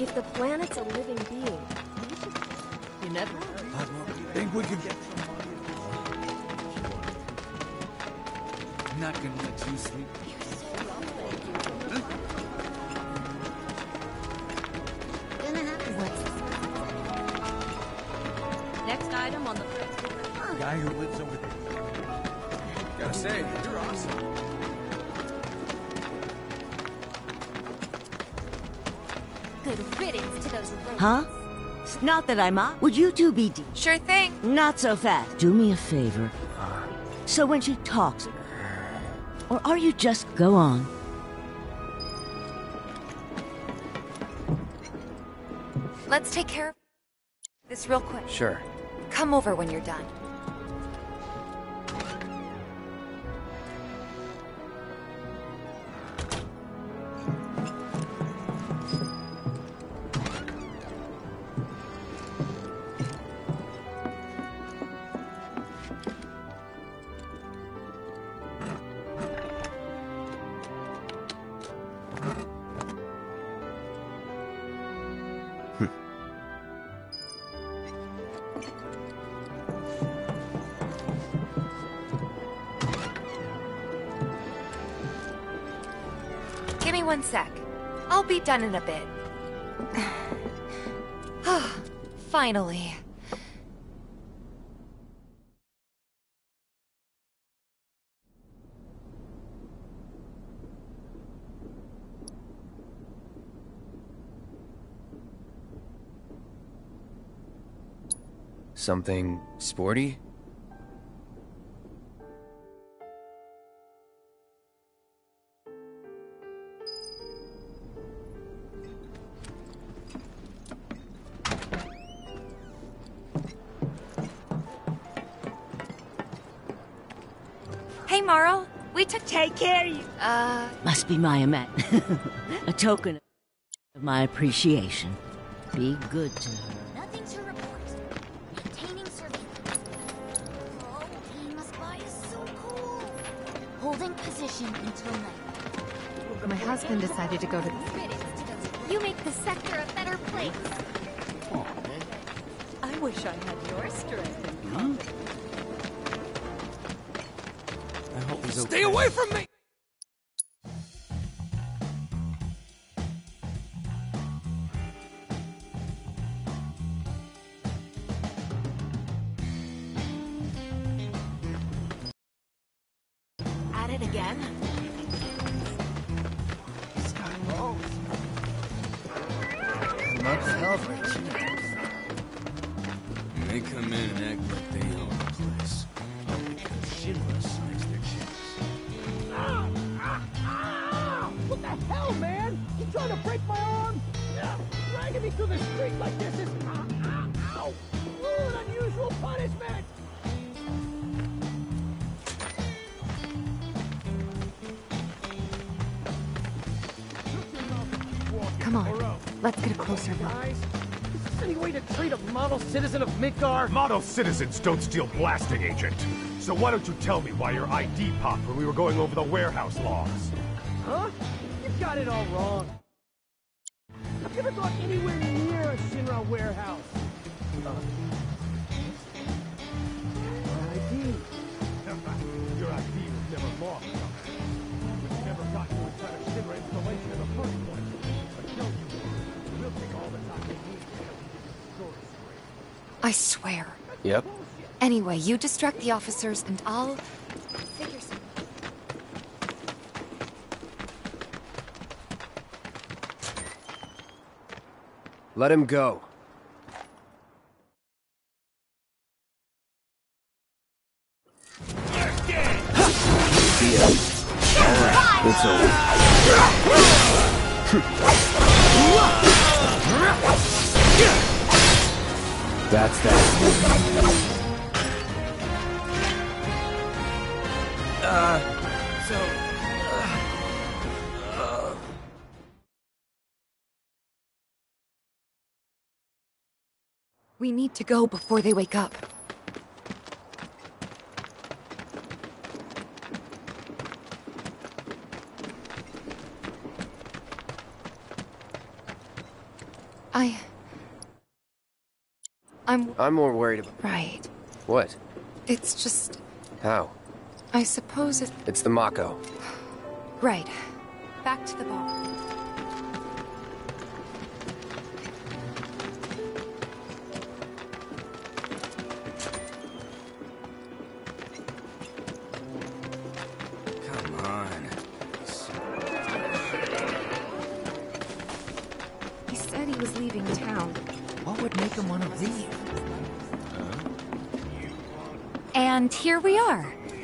If the planet's a living being, You never know. Think we could get I'm not gonna let you sleep. Next item on the list. Guy who lives over there. Gotta say, you're awesome. Good riddance to those rodents. Huh? Not that I'm up. Would you two be de- Sure thing. Not so fast. Do me a favor. So when she talks, or are you just go on? Let's take care of this real quick. Sure. Come over when you're done. Done in a bit. Ah, finally. Something sporty? Be my Amet. a token of my appreciation. Be good to her. Nothing to report. Maintaining surveillance. Oh, Game Spy is so cool. Holding position until night. my husband decided to go to the. Riddance to those. You make the sector a better place. I wish I had your strength. I hope he's okay. Stay away from me! Midgar? Model citizens don't steal blasting agent. So why don't you tell me why your ID popped when we were going over the warehouse logs? Huh? You've got it all wrong. I've never ever gone anywhere near a Shinra warehouse? Uh, my ID. your ID was never lost. You never got to inside a Shinra installation in the I swear. Yep. Anyway, you distract the officers and I'll figure something. Let him go. It's over. That's that. Uh. So. We need to go before they wake up. I. I'm I'm more worried about... right. What? It's just. How? I suppose it. It's the Mako. Right. Back to the bar.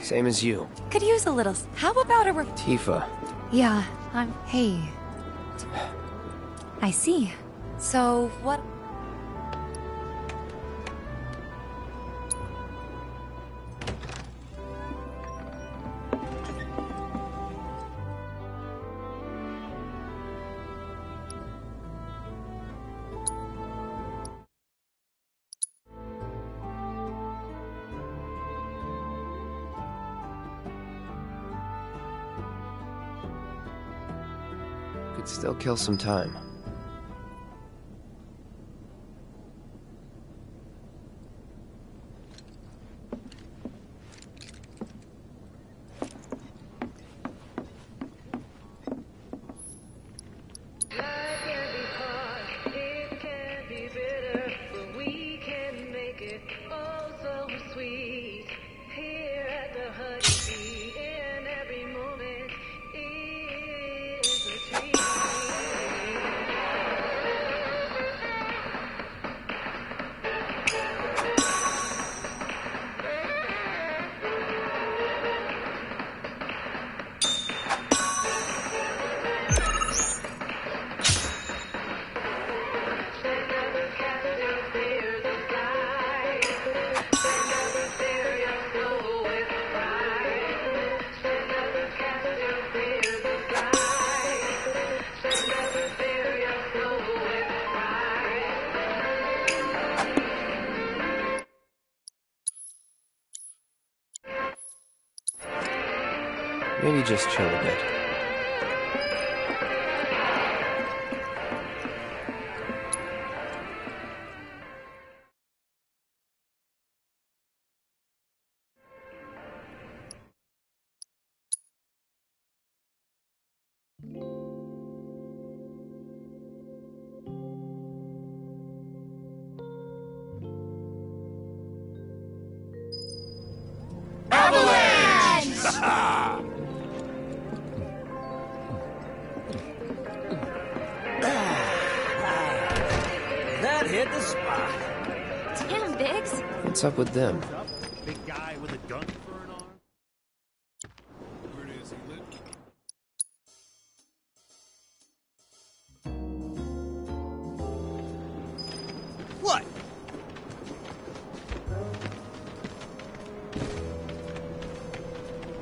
Same as you. Could use a little. How about a. Re- Tifa. yeah, I'm. Hey. I see. So, what. Kill some time. Up with them? Big guy with a gun for an arm? What?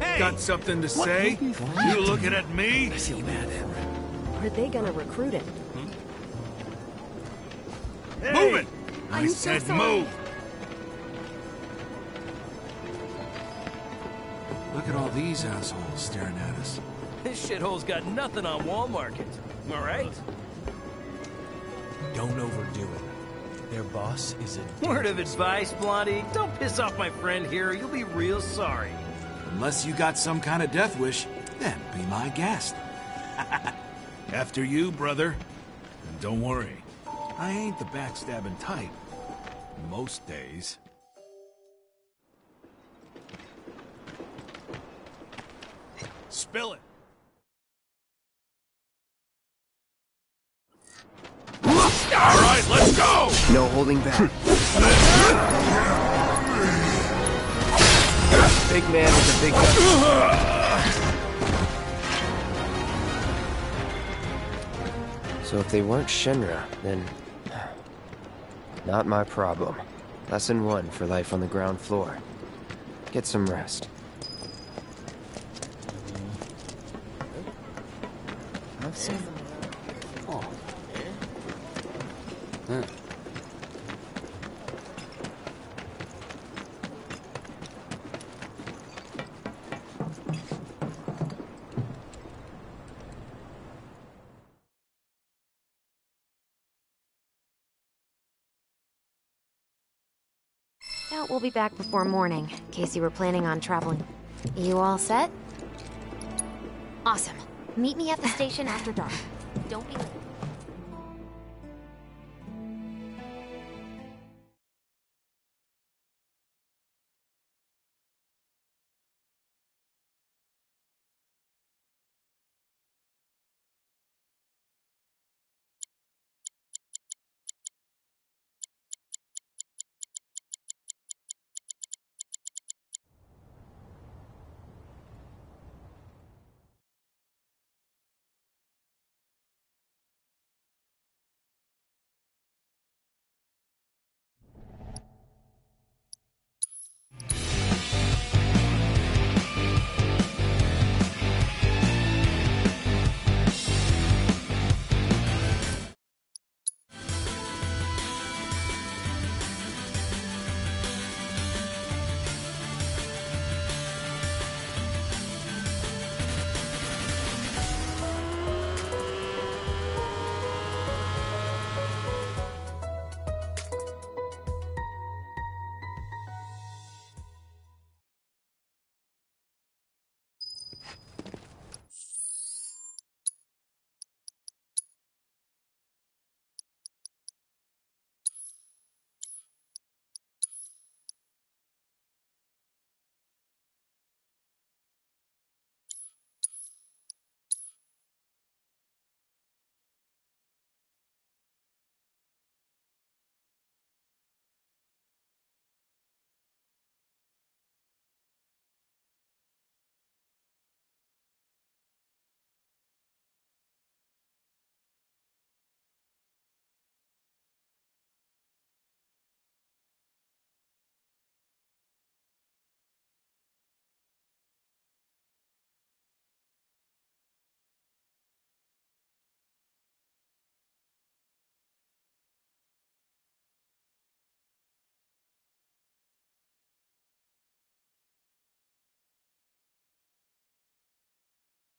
Hey! Got something to say? You looking at me? I feel bad. Are they gonna recruit him? Move it! Hmm? I I'm so said sorry. move! These assholes staring at us. This shithole's got nothing on Wall Market. All right? Don't overdo it. Their boss is a Word of advice, Blondie. Don't piss off my friend here. You'll be real sorry. Unless you got some kind of death wish, then be my guest. After you, brother. And don't worry, I ain't the backstabbing type. Most days. Holding back. big man with a big gun. So if they weren't Shinra, then... Not my problem. Lesson one for life on the ground floor. Get some rest. We'll be back before morning, in case you were planning on traveling. You all set? Awesome. Meet me at the station after dark. Don't be late.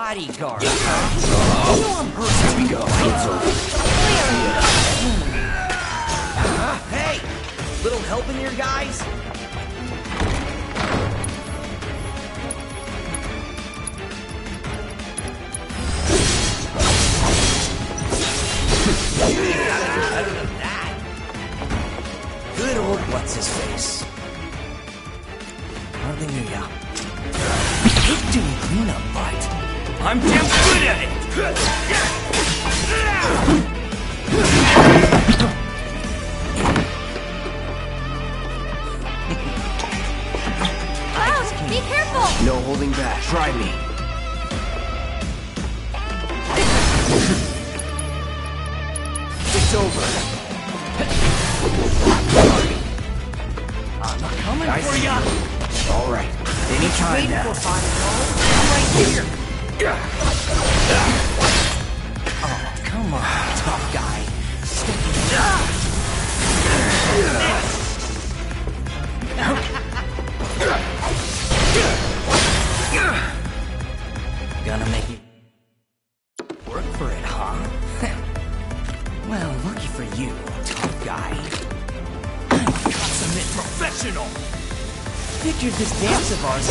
Bodyguard. You know I'm hurt. Here we go. Hey! Little help in here, guys? Better than that. Good old what's his face. Hardly knew ya. Hate doing cleanup, I'm damn good at it. Cloud, be careful! No holding back. Try me. It's over. I'm coming I for see ya. All right. Anytime now. for Bodyguard. I'm right here. Oh, come on, tough guy. Gonna make you work for it, huh? well, lucky for you, tough guy. I'm a consummate professional. Figured this dance of ours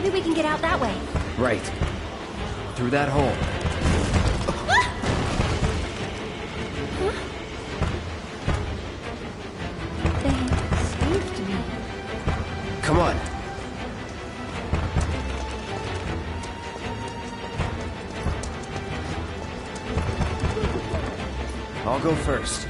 Maybe we can get out that way. Right. Through that hole. Come on. I'll go first.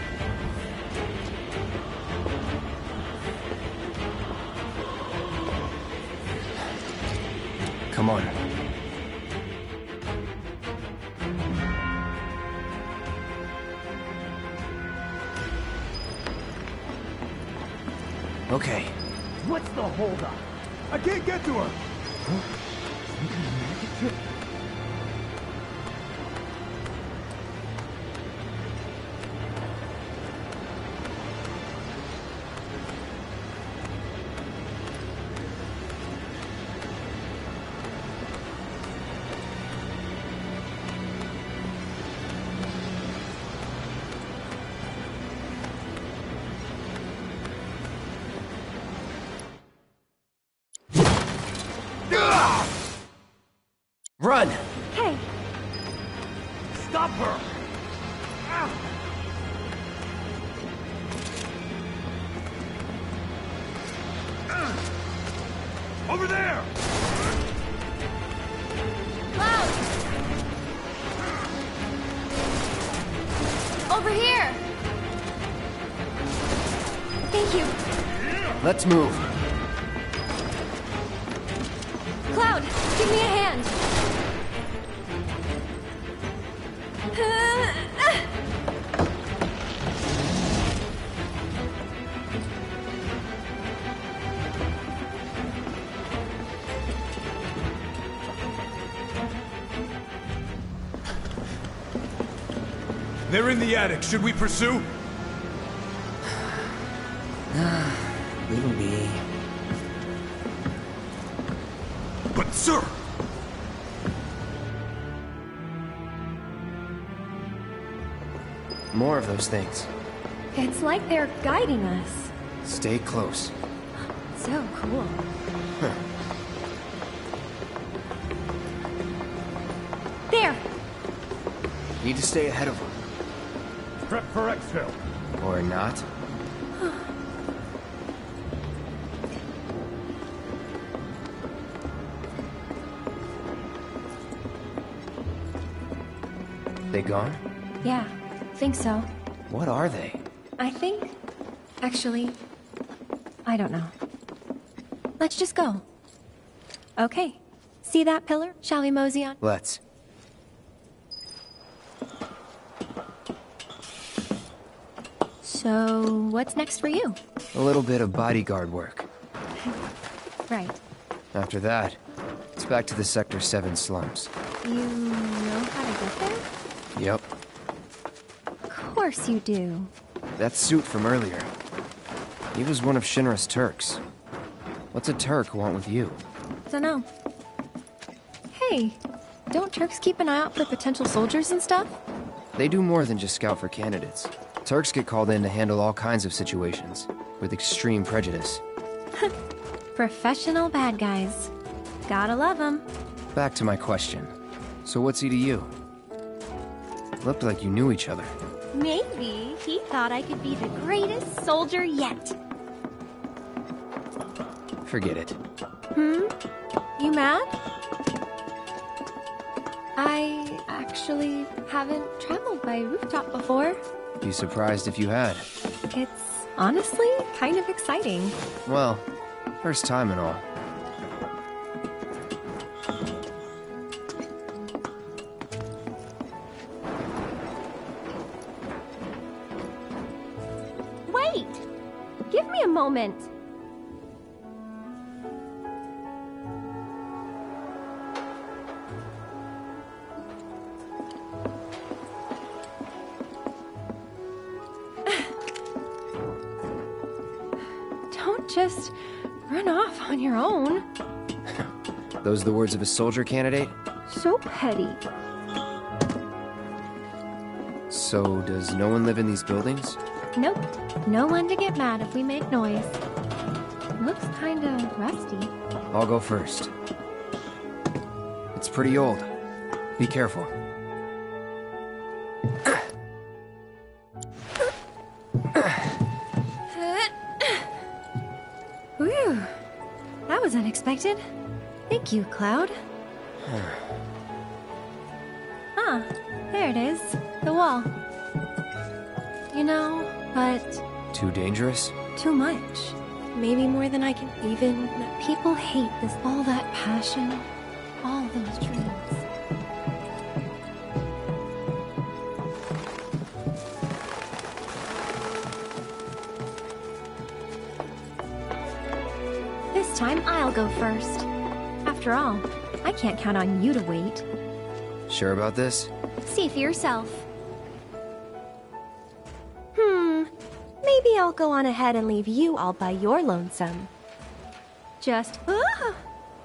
Let's move. Cloud, give me a hand. They're in the attic. Should we pursue? Things. It's like they're guiding us. Stay close. So cool. There. Need to stay ahead of them. Prep for exfil. Or not. They gone? Yeah, think so. What are they? I think. Actually, I don't know. Let's just go. Okay. See that pillar? Shall we mosey on? Let's. So, what's next for you? A little bit of bodyguard work. Right. After that, it's back to the Sector 7 slums. You know how to get there? Yep. Of course you do. That suit from earlier. He was one of Shinra's Turks. What's a Turk want with you? Dunno. Hey, don't Turks keep an eye out for potential soldiers and stuff? They do more than just scout for candidates. Turks get called in to handle all kinds of situations, with extreme prejudice. Professional bad guys. Gotta love them. Back to my question. So what's he to you? Looked like you knew each other. Maybe he thought I could be the greatest soldier yet. Forget it. Hmm? You mad? I actually haven't traveled by rooftop before. Be surprised if you had. It's honestly kind of exciting. Well, first time and all. Moment. Don't just run off on your own. Those are the words of a soldier candidate? So petty. So, does no one live in these buildings? Nope. No one to get mad if we make noise. Looks kinda rusty. I'll go first. It's pretty old. Be careful. Whew. That was unexpected. Thank you, Cloud. Ah, there it is. The wall. You know, but Too dangerous? too much. Maybe more than I can even. People hate this. All that passion. All those dreams. This time I'll go first. After all, I can't count on you to wait. Sure about this? See for yourself. Go on ahead and leave you all by your lonesome. Just. Ah!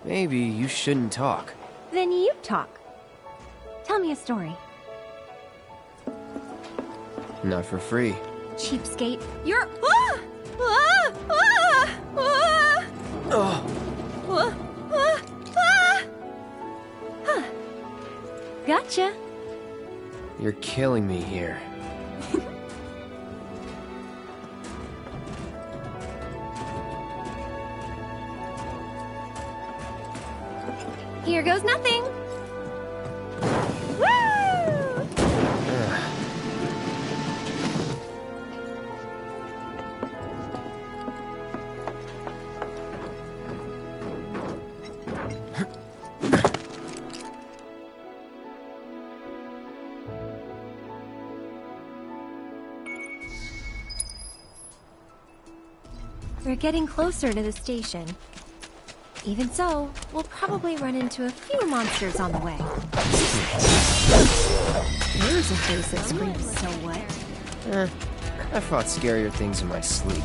Maybe you shouldn't talk. Then you talk. Tell me a story. Not for free. Cheapskate. You're. Ah! Ah! Ah! Ah! Ah! Ah! Ah! Huh. Gotcha. you're killing me here. Here goes nothing. We're getting closer to the station. Even so, we'll probably run into a few monsters on the way. There's a face that screams, so what? Eh, I fought scarier things in my sleep.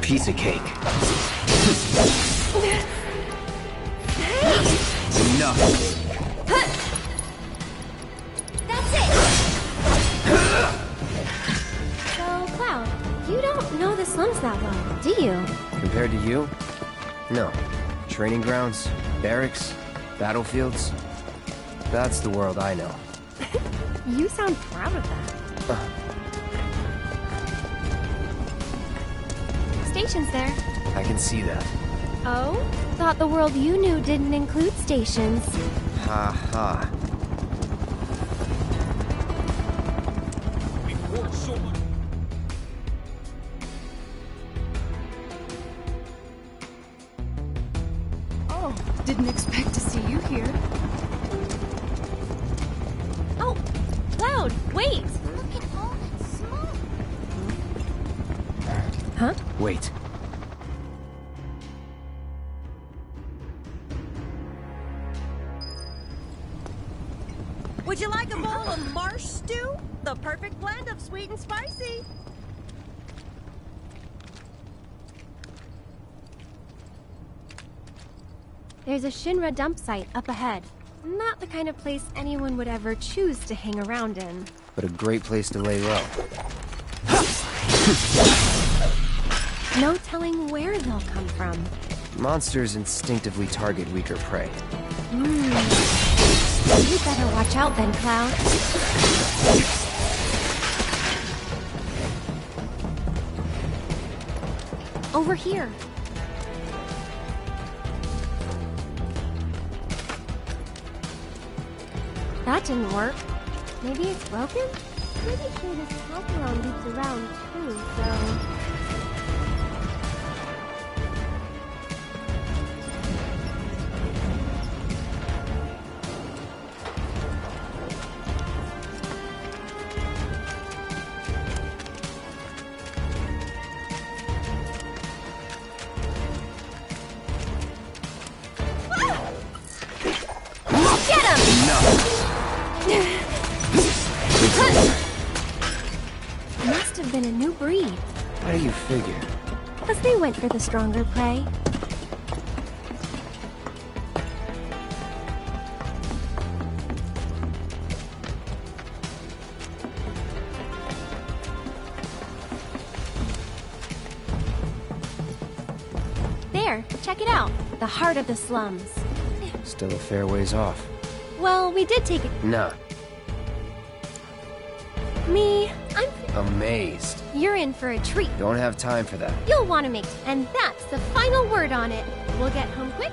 Piece of cake. Enough. Do you? Compared to you? No. Training grounds, barracks, battlefields. That's the world I know. You sound proud of that. Uh-huh. Station's there. I can see that. Oh? Thought the world you knew didn't include stations. Ha ha. Shinra dump site up ahead. Not the kind of place anyone would ever choose to hang around in. But a great place to lay low. No telling where they'll come from. Monsters instinctively target weaker prey. Hmm. You better watch out then, Cloud. Over here. That didn't work. Maybe it's broken? Pretty sure this Calderon loops around too, so... stronger prey? There, check it out. The heart of the slums. Still a fair ways off. Well, we did take it. Nah, in for a treat. Don't have time for that. You'll want to make. And that's the final word on it. We'll get home quick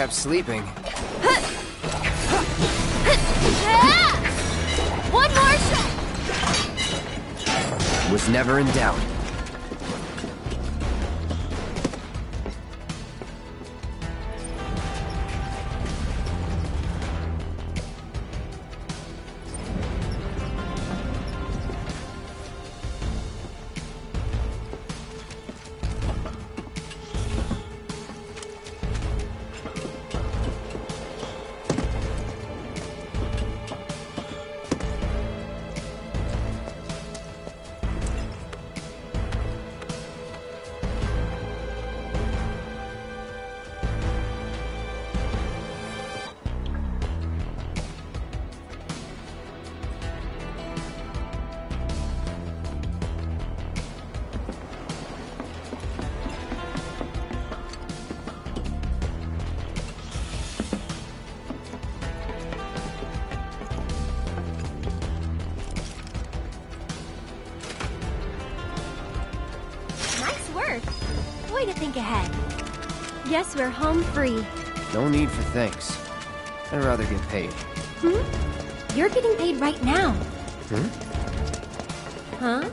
kept sleeping. One more shot! Was never in doubt. Guess we're home free. No need for thanks. I'd rather get paid. Hmm? You're getting paid right now. Hmm? Huh?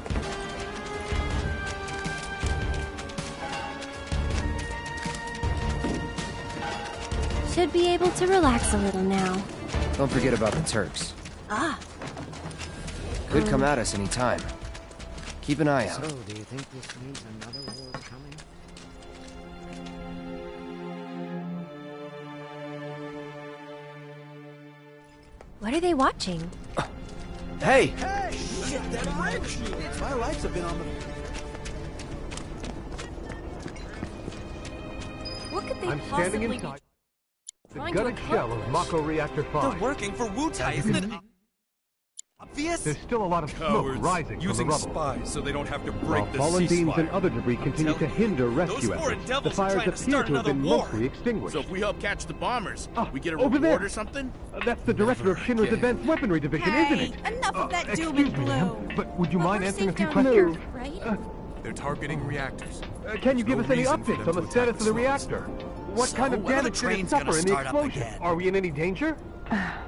Should be able to relax a little now. Don't forget about the Turks. Ah. Could come at us any time. Keep an eye out. So, do you think this means are they watching? Hey! Hey, look at that wrench! My lights have been on the. What could they I'm possibly standing be inside the trying to gutted shell of? Mako Reactor 5. They're working for Wutai, isn't it? Obvious? There's still a lot of smoke Cowards, rising using from the rubble. spies so they don't have to While break the fallen beams and other debris continue to hinder rescue Those efforts, devils the fires trying to appear start to have been war. mostly extinguished. So if we help catch the bombers, we get a over reward there. or something? Uh, that's the director of Shinra's Advanced Weaponry Division, isn't it? Enough of that doom Excuse and me, gloom. but would you mind answering a few questions? here, right? Uh, They're targeting reactors. uh, can you give us any updates on the status of the the reactor? What kind of when are the damage did it suffer in the explosion? Are we in any danger?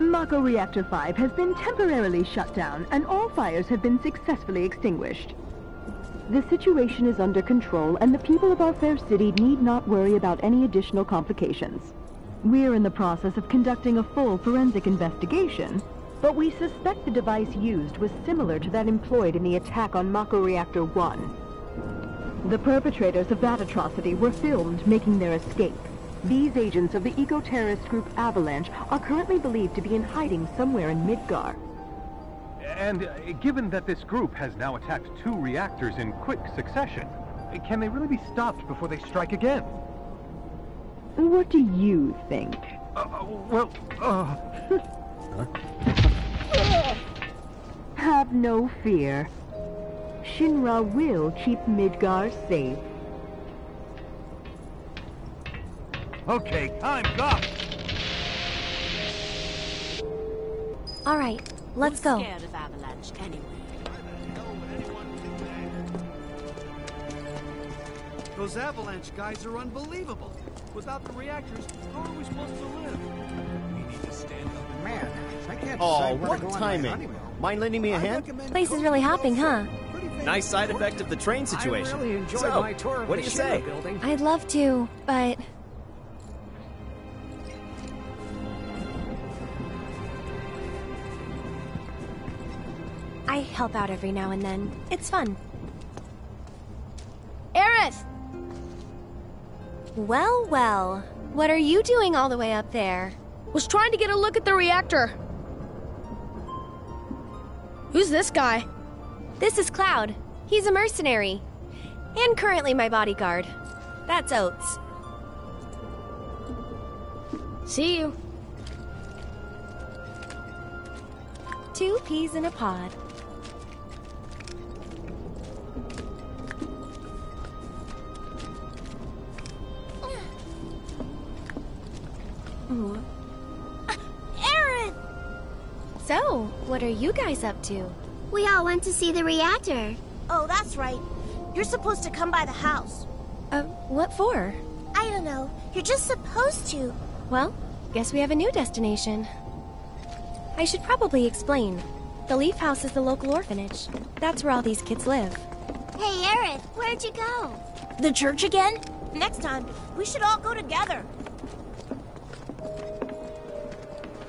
Mako Reactor 5 has been temporarily shut down and all fires have been successfully extinguished. The situation is under control and the people of our fair city need not worry about any additional complications. We're in the process of conducting a full forensic investigation, but we suspect the device used was similar to that employed in the attack on Mako Reactor 1. The perpetrators of that atrocity were filmed making their escape. These agents of the eco-terrorist group Avalanche are currently believed to be in hiding somewhere in Midgar. And uh, given that this group has now attacked two reactors in quick succession, can they really be stopped before they strike again? What do you think? Uh, well, uh... Have no fear. Shinra will keep Midgar safe. Okay, time's up! All right, let's go. Scared of Avalanche anyway. Those avalanche guys are unbelievable. Without the reactors, how are we supposed to live? We Man, I can't Oh, decide where what go on my timing. Mind lending me a hand? Place is really hopping, huh? Nice side effect of the train situation. I really enjoyed so, my tour of what do you say? building. I'd love to, but. I help out every now and then. It's fun. Aerith! Well, well. What are you doing all the way up there? Was trying to get a look at the reactor. Who's this guy? This is Cloud. He's a mercenary. And currently my bodyguard. That's Oates. See you. Two peas in a pod. Aerith! So, what are you guys up to? We all went to see the reactor. Oh, that's right. You're supposed to come by the house. Uh, what for? I don't know. You're just supposed to. Well, guess we have a new destination. I should probably explain. The Leaf House is the local orphanage. That's where all these kids live. Hey, Aerith, where'd you go? The church again? Next time, we should all go together.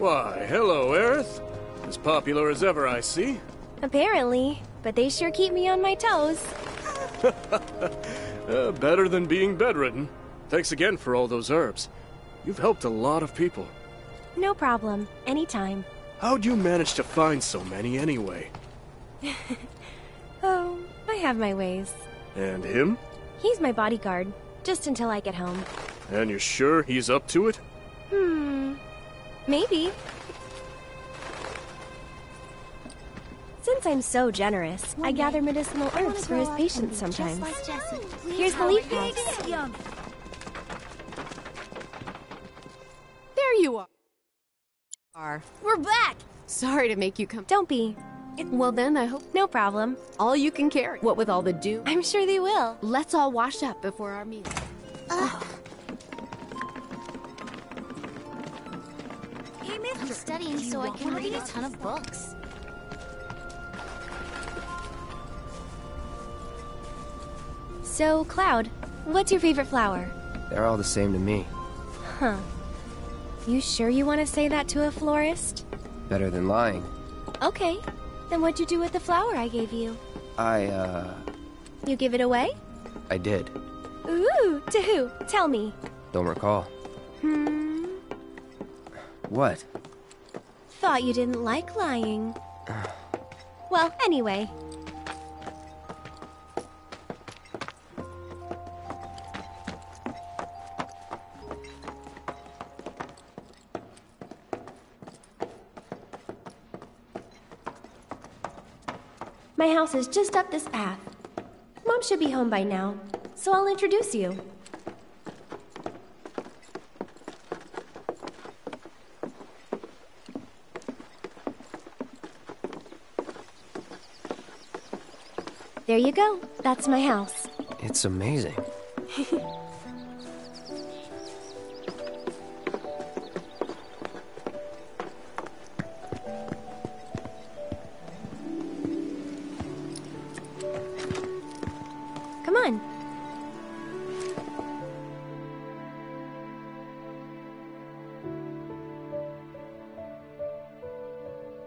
Why, hello, Aerith. As popular as ever, I see. Apparently, but they sure keep me on my toes. Uh, better than being bedridden. Thanks again for all those herbs. You've helped a lot of people. No problem. Anytime. How'd you manage to find so many anyway? Oh, I have my ways. And him? He's my bodyguard, just until I get home. And you're sure he's up to it? Hmm. Maybe. Since I'm so generous, I gather medicinal herbs for his patients sometimes. Here's the leaf house. There you are. Are. We're back! Sorry to make you come. Don't be. Well, then, I hope No problem. all you can carry. What with all the dew? I'm sure they will. Let's all wash up before our meal. Hey, mister. I'm studying so I can read a ton of books. So, Cloud, what's your favorite flower? They're all the same to me. Huh. You sure you want to say that to a florist? Better than lying. Okay. Then what'd you do with the flower I gave you? I, uh, You give it away? I did. Ooh, to who? Tell me. Don't recall. Hmm. What? Thought you didn't like lying. Well, anyway. My house is just up this path. Mom should be home by now, so I'll introduce you. There you go. That's my house. It's amazing. Come on.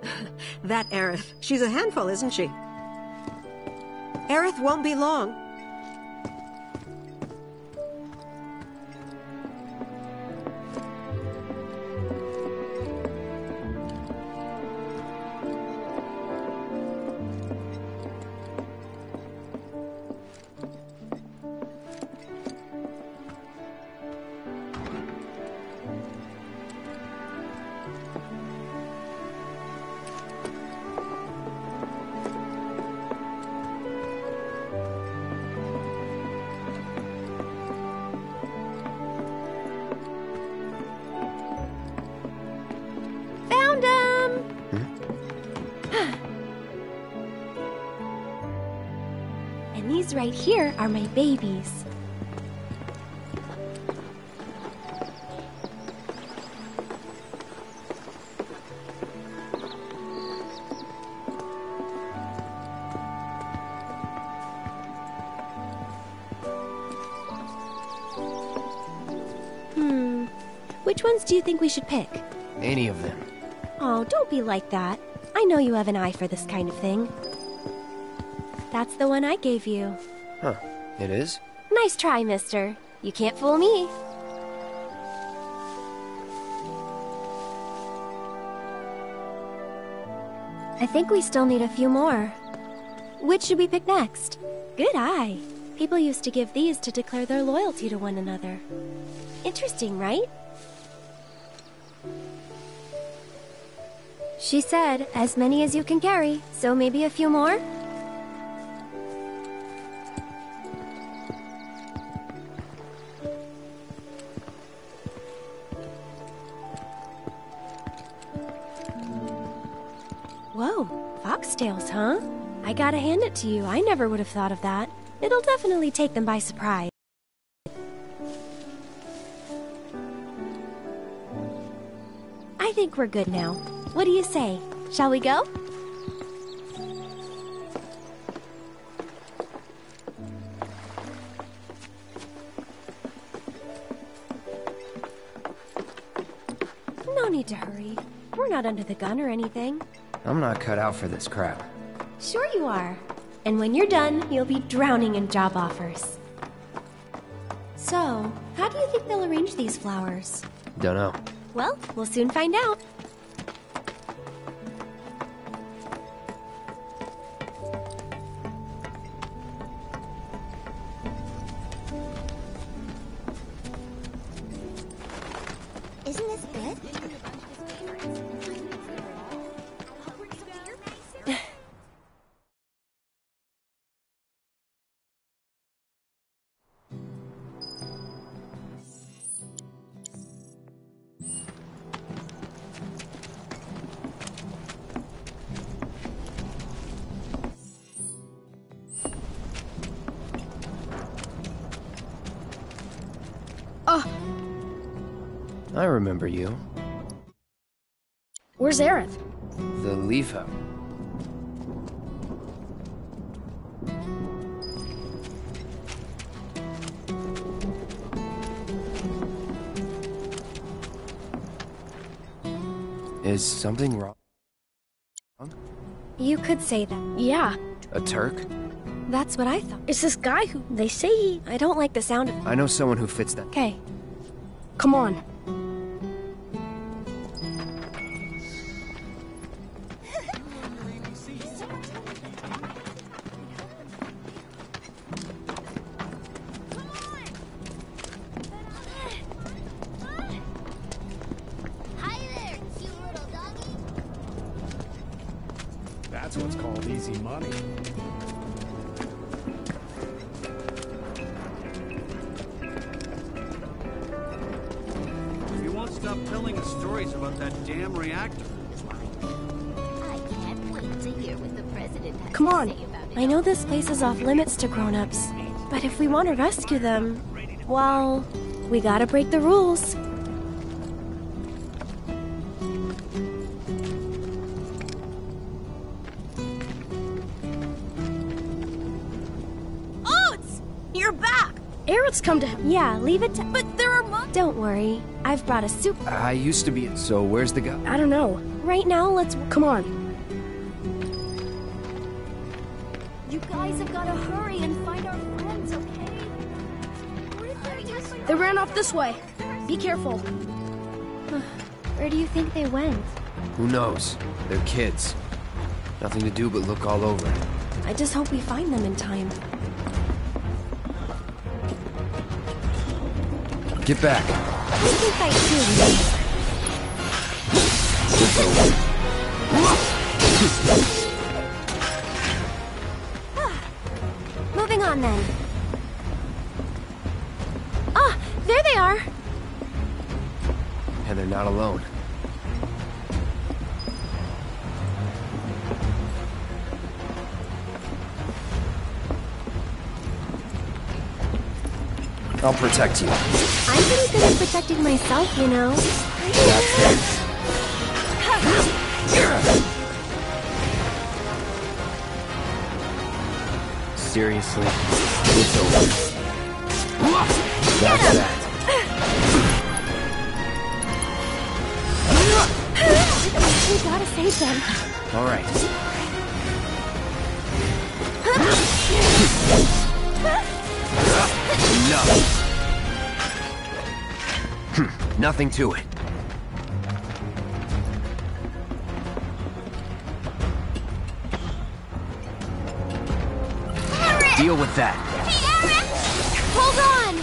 That Aerith. She's a handful, isn't she? Aerith won't be long. right here are my babies. Hmm. Which ones do you think we should pick? Any of them. Oh, don't be like that. I know you have an eye for this kind of thing. That's the one I gave you. Huh. It is? Nice try, mister. You can't fool me. I think we still need a few more. Which should we pick next? Good eye. People used to give these to declare their loyalty to one another. Interesting, right? She said, as many as you can carry, so maybe a few more? Gotta hand it to you. I never would have thought of that. It'll definitely take them by surprise. I think we're good now. What do you say? Shall we go? No need to hurry. We're not under the gun or anything. I'm not cut out for this crap. Sure you are. And when you're done, you'll be drowning in job offers. So, how do you think they'll arrange these flowers? Dunno. Well, we'll soon find out. Remember you. where's Aerith? The Leafo. Is something wrong? You could say that. Yeah, A Turk? That's what I thought. it's this guy who they say he. I don't like the sound of. I know someone who fits that. Okay. Come on. That's what's called easy money. You won't stop telling us stories about that damn reactor. I can't wait to hear what the president has Come on. say about it. I know this place is off limits to grown-ups, but if we want to rescue them, well, we gotta break the rules. Leave it to. But there are mon- Don't worry. I've brought a soup. I used to be. It, so where's the guy? I don't know. Right now, let's. Come on. You guys have got to hurry and find our friends, okay? They ran off this way. Be careful. Where do you think they went? Who knows? They're kids. Nothing to do but look all over. I just hope we find them in time. Get back. We can fight too. I'll protect you. I'm pretty good at protecting myself, you know. Seriously, it's over. That's that. We gotta save them. All right. Nothing to it. Deal with that. Hold on!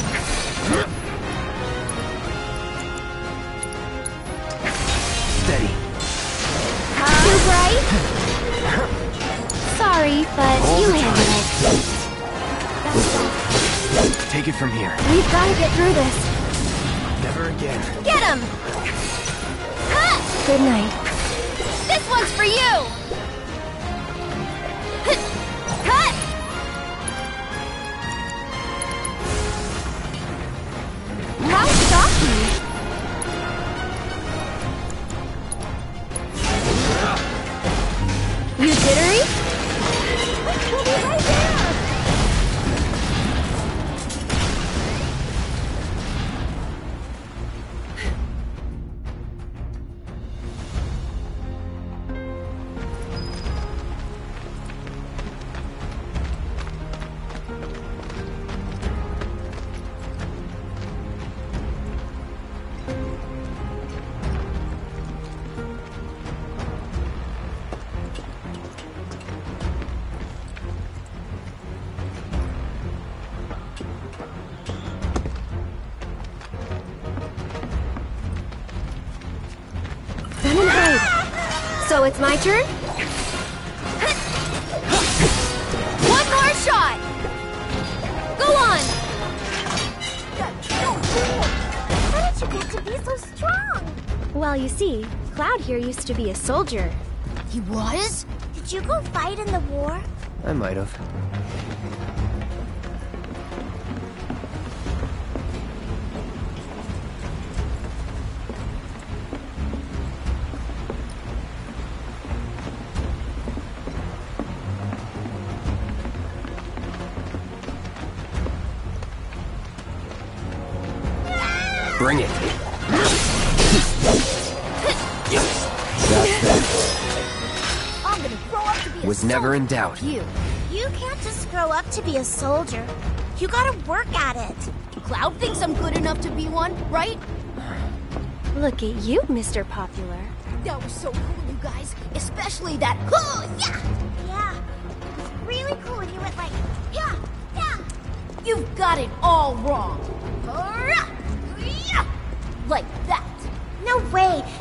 Steady. Too bright? Sorry, but Hold you handle it. Take it from here. We've gotta get through this. Never again. Get him! Good night. This one's for you! So it's my turn? One more shot! Go on! How did you get to be so strong? Well, you see, Cloud here used to be a soldier. He was? Did you go fight in the war? I might have. Be never oh, in doubt. You. You can't just grow up to be a soldier. You gotta work at it. Cloud thinks I'm good enough to be one, right? Look at you, Mr. Popular. That was so cool, you guys. Especially that, oh, yeah! Yeah. It was really cool when you went like, yeah, yeah. You've got it all wrong. Hurrah! Yeah! Like that. No way. It was way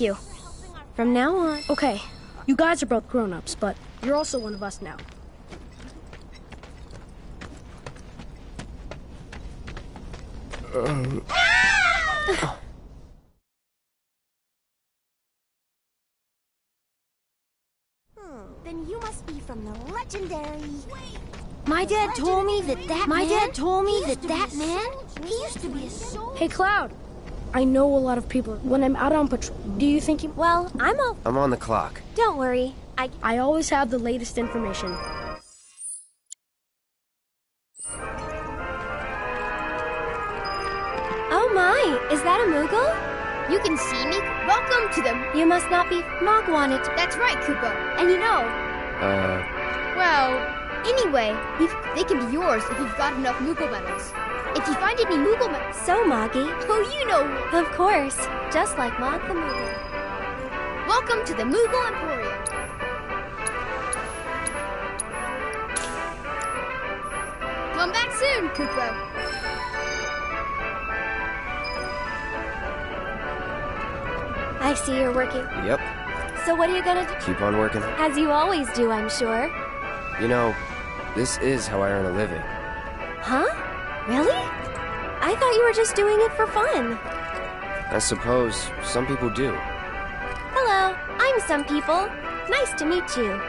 Thank you. From now on. Okay, you guys are both grown-ups, but you're also one of us now. Hmm, then you must be from the legendary. My dad told me that that My man... dad told me that used to be that man- He used to be a soldier. Hey, Cloud. I know a lot of people. When I'm out on patrol, do you think you... Well, I'm all. I'm on the clock. Don't worry. I. I always have the latest information. Oh my! Is that a Moogle? You can see me? Welcome to them. You must not be. Mog wanted. That's right, Kupo. And you know, Uh, well, anyway, if they can be yours if you've got enough Moogle medals. If you find any Moogle medals... So, Moggy. Oh, you know. Of course. Just like Mog the Moogle. Welcome to the Moogle Emporium. Come back soon, Kupo. I see you're working. yep. So, what are you gonna do? Keep on working. As you always do, I'm sure. You know, This is how I earn a living. Huh? Really? I thought you were just doing it for fun. I suppose some people do. Hello, I'm some people. Nice to meet you.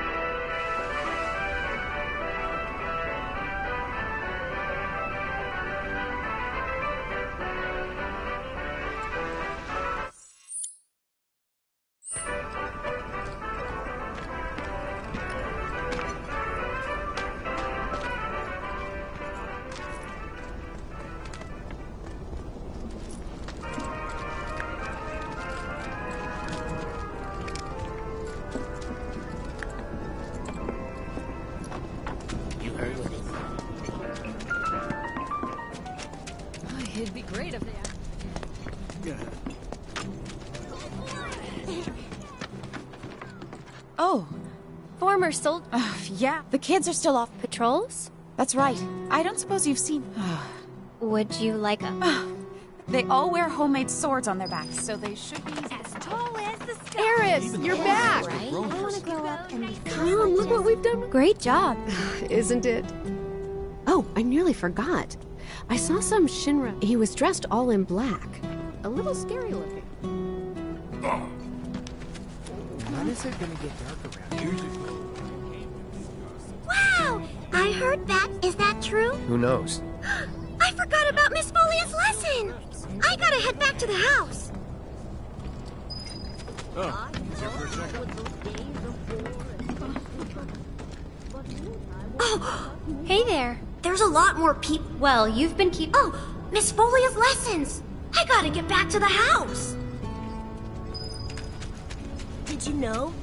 Former sold. yeah, the kids are still off patrols? That's right. I don't suppose you've seen. Would you like a. they all wear homemade swords on their backs, so they should be. As tall as the sky. Aerith, you're back! Right? I want to grow up and be Mom, look what we've done. Great job. Isn't it? Oh, I nearly forgot. I saw some Shinra. He was dressed all in black. A little scary looking. Ah. When is it gonna get dark around here? Who knows? I forgot about Miss Folia's lesson! I gotta head back to the house. Oh, Hey there. there's a lot more people. Well, you've been keep. Oh, Miss Folia's lessons! I gotta get back to the house! Did you know?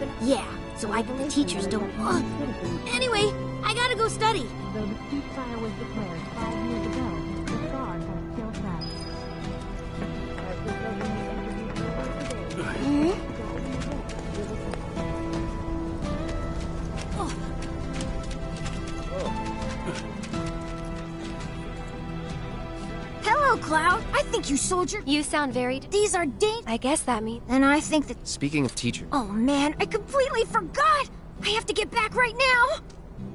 You want to open? Yeah, so I the teachers don't. Uh, anyway, I gotta go study. Though the ceasefire was declared five years ago, the scars are still fresh. Hello, Cloud. I think you soldier. You sound very. These are dang. I guess that means. And I think that. Speaking of teachers, Oh man, I completely forgot. I have to get back right now.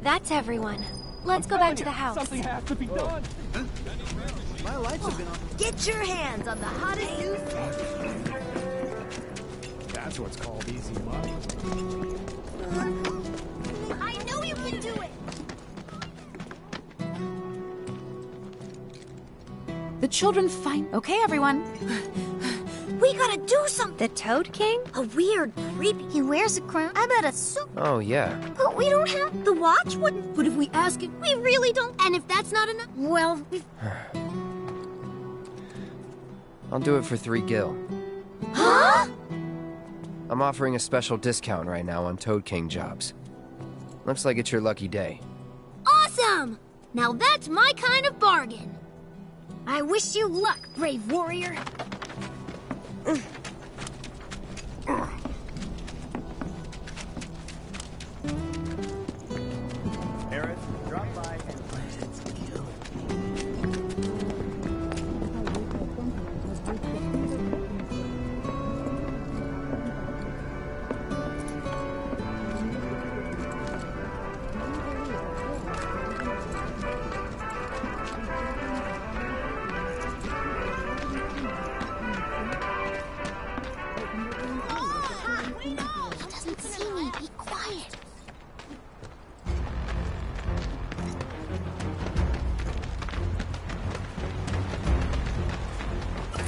That's everyone. Let's go back to the house. Something has to be done. My lights have been on. Get your hands on the hottest new set. That's what's called easy money. I know you can do it. The children find. Okay, everyone. We gotta do something. The Toad King? A weird, creepy. He wears a crown. I bet a suit. oh yeah. But we don't have the watch. Wouldn't. But if we ask him, we really don't. And if that's not enough, well. I'll do it for three gil. Huh? I'm offering a special discount right now on Toad King jobs. Looks like it's your lucky day. Awesome! Now that's my kind of bargain. I wish you luck, brave warrior. Aerith,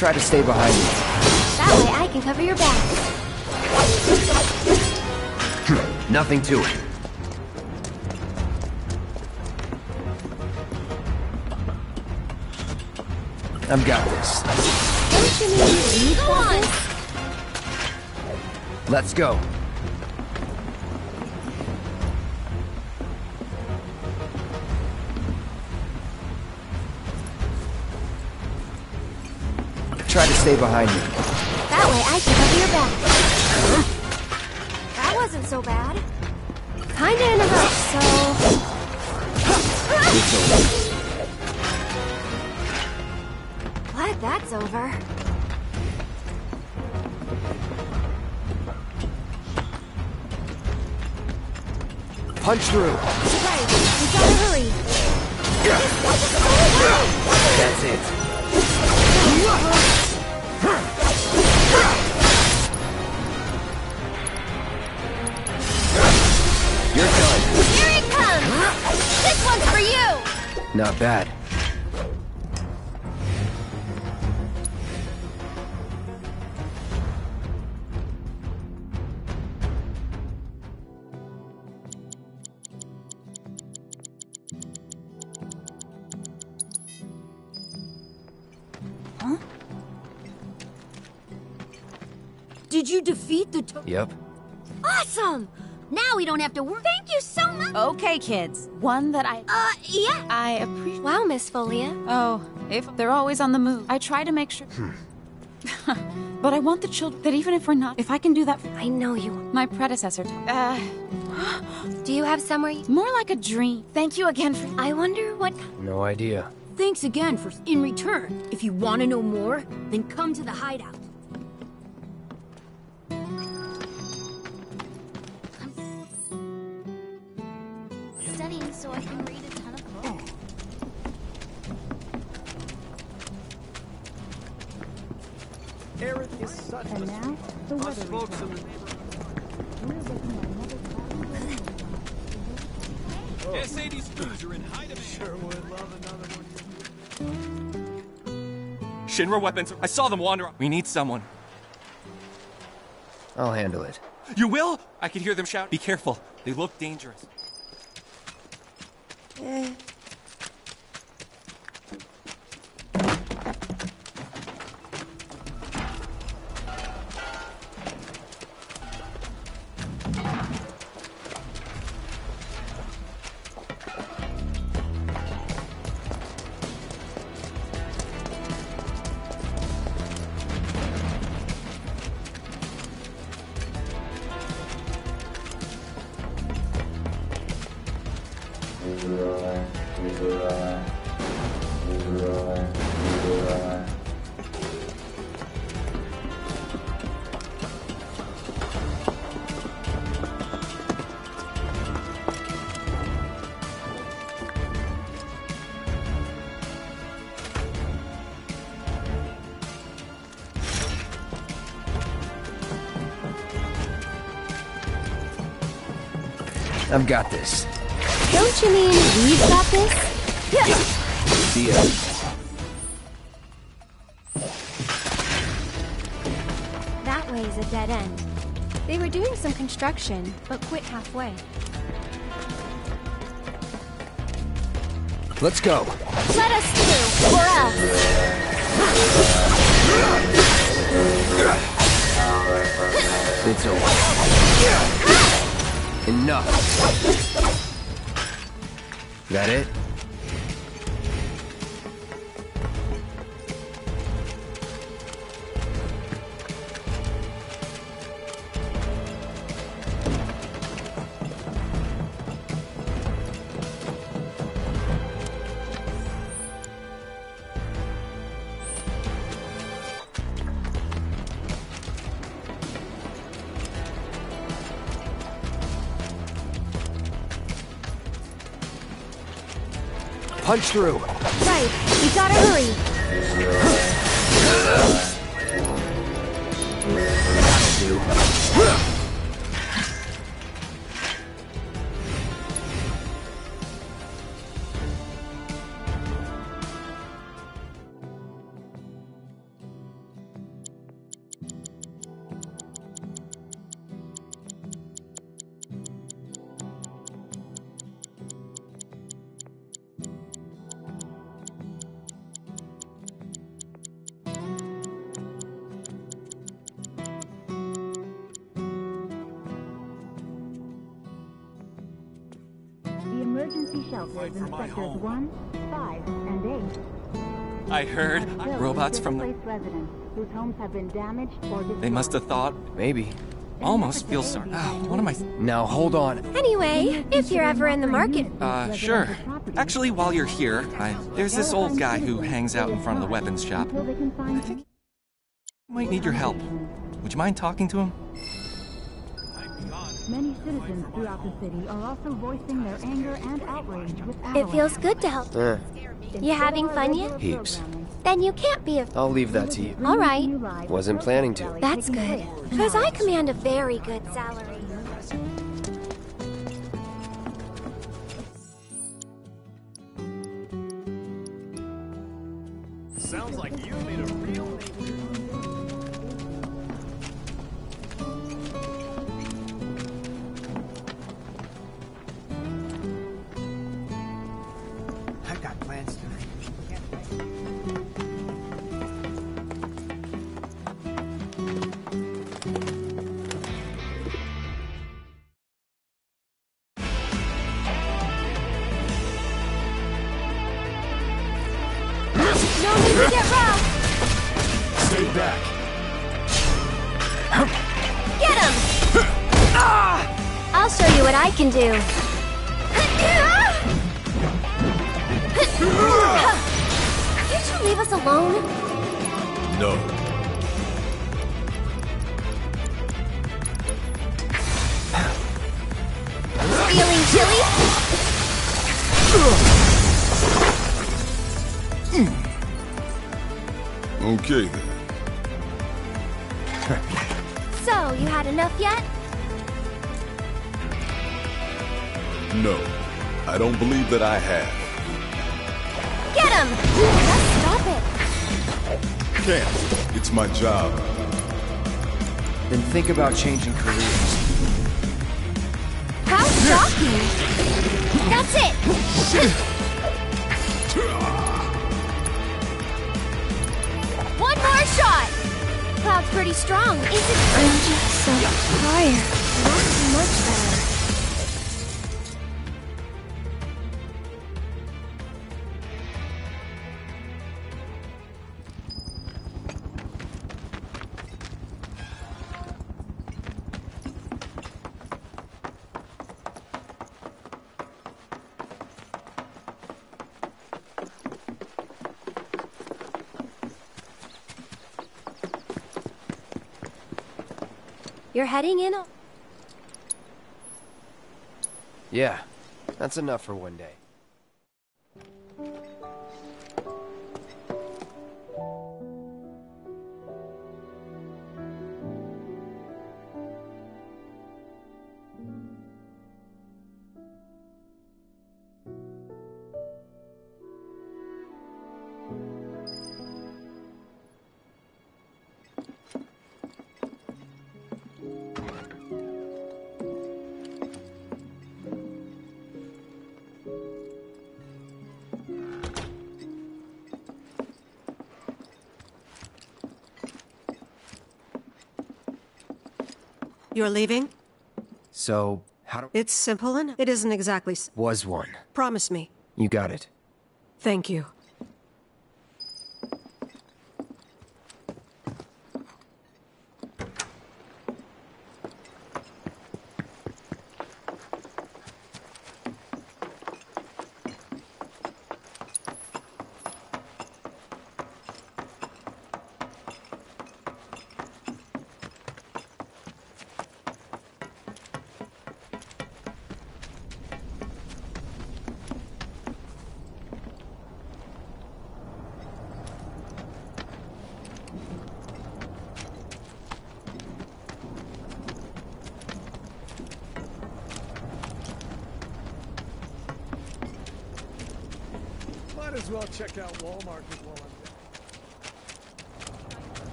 Try to stay behind me. That way I can cover your back. Nothing to it. I've got this. Don't you mean you Go on! Let's go. Stay behind me. That way I can cover your back. That wasn't so bad. Kinda in a rush, so... It's over. Glad that's over. Punch through. Right, we gotta hurry. That's it. Not bad. Okay, kids. One that I. Uh, yeah. I appreciate. Wow, Miss Folia. Oh, if they're always on the move, I try to make sure. but I want the children that even if we're not, if I can do that. I know you. My predecessor. t- Uh, Do you have somewhere you... more like a dream. Thank you again for. I wonder what... No idea. Thanks again for in return. If you want to know more, then come to the hideout. So I can read a ton of books. Aerith is such And a now, the Us weather folks in the We're looking at neighborhood. SAD screws are in high demand. Sure would love another one. Shinra weapons. I saw them wander. We need someone. I'll handle it. You will? I can hear them shout. Be careful. They look dangerous. 嗯。I've got this. Don't you mean we've got this? See ya. That way is a dead end. They were doing some construction, but quit halfway. Let's go. Let us through, or else. It's over. Enough. That it? Punch through. Right, we gotta hurry. Have been damaged or destroyed. They must have thought. Maybe. Almost feel sorry. Ah, what am I? Now hold on. Anyway, if you're ever in the market, Uh, sure. Actually, while you're here, I, there's this old guy who hangs out in front of the weapons shop. I think he might need your help. Would you mind talking to him? Many citizens throughout the city are also voicing their anger and outrage with it feels good to help. Eh, You having fun yet? heaps. Then you can't be a. I'll leave that to you. All right. Wasn't planning to. That's good. Because I command a very good salary. Hmm. Okay then. So, you had enough yet? No. I don't believe that I have. Get him! Just stop it. Can't. It's my job. Then think about changing careers. How shocking! That's it! One more shot! Cloud's pretty strong, isn't it? I'm just so tired. That's much better. You're heading in? Yeah, that's enough for one day. You're leaving? So, how do... It's simple and it isn't exactly. Was one. Promise me. You got it. Thank you.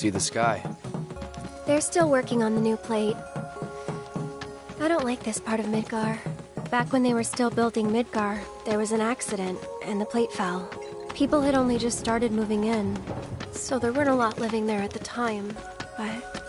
See the sky. They're still working on the new plate. I don't like this part of Midgar. Back when they were still building Midgar, there was an accident, and the plate fell. People had only just started moving in, so there weren't a lot living there at the time, but...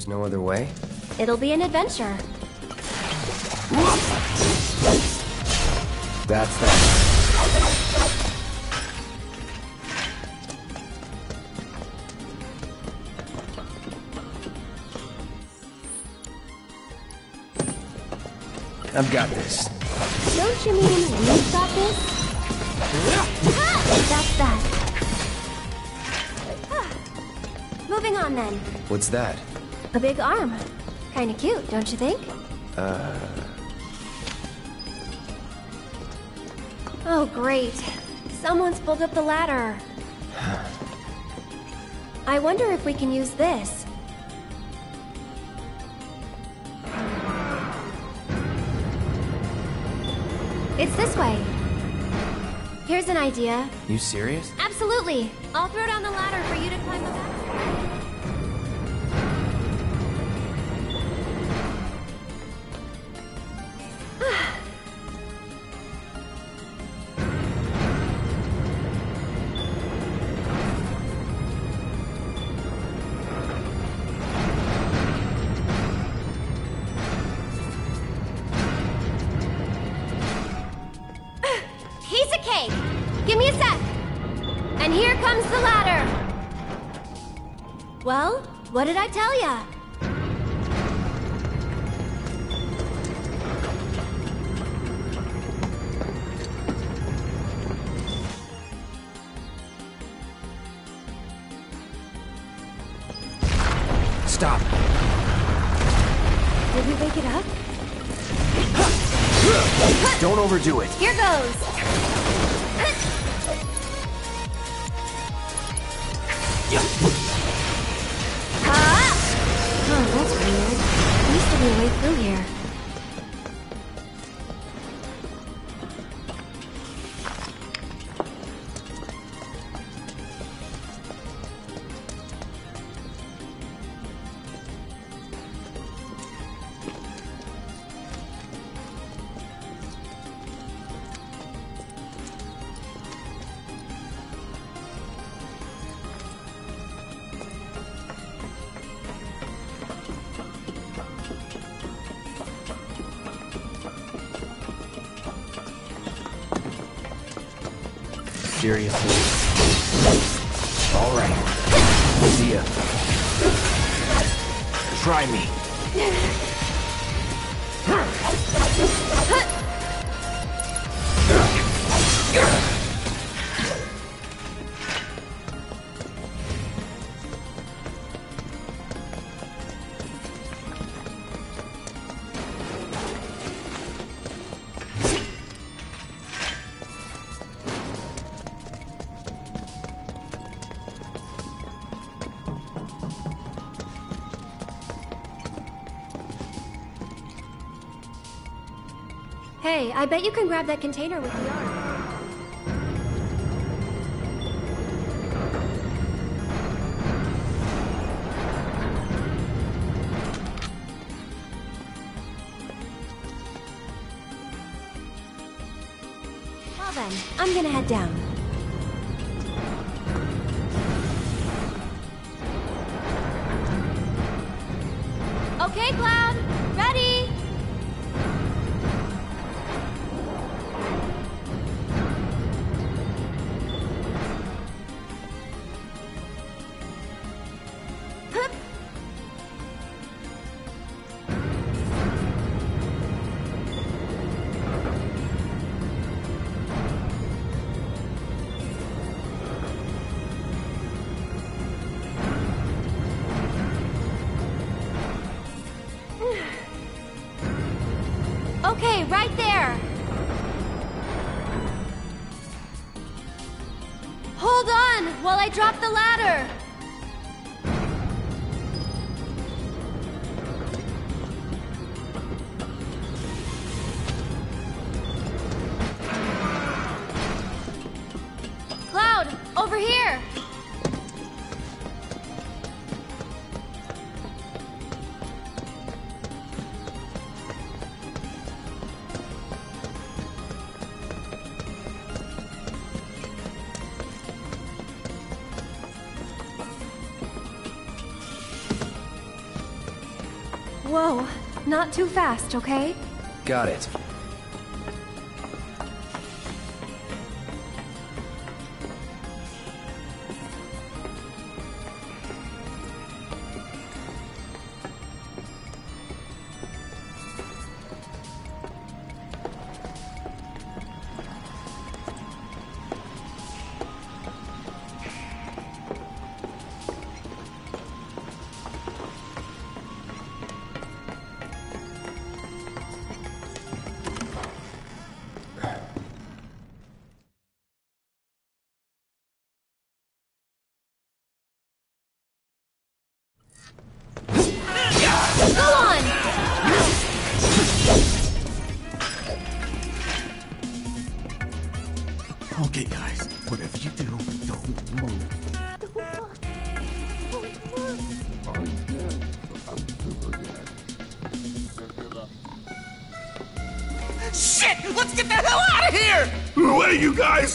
there's no other way? It'll be an adventure. That's that. I've got this. Don't you mean we've got this? Ah, that's that. Ah. Moving on then. What's that? A big arm. Kinda cute, don't you think? Uh... Oh, great. Someone's pulled up the ladder. I wonder if we can use this. It's this way. Here's an idea. You serious? Absolutely. I'll throw down the ladder for you to climb the back. Overdo it. Hey, I bet you can grab that container with the arm. Well then, I'm gonna head down. Not too fast, okay? Got it.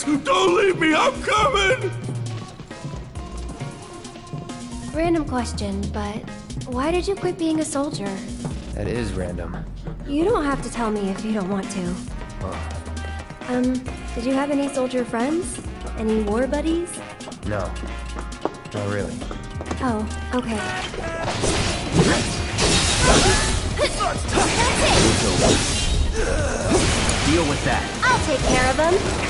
Wait! Don't leave me! I'm coming! Random question, but why did you quit being a soldier? That is random. You don't have to tell me if you don't want to. Oh, Um, did you have any soldier friends? Any war buddies? no. Not really. Oh, okay. Deal with that. I'll take care of him.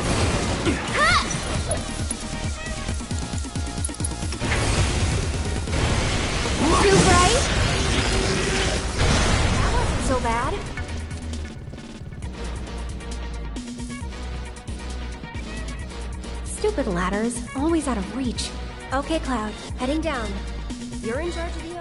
Ladders, always out of reach. Okay, Cloud, heading down. You're in charge of the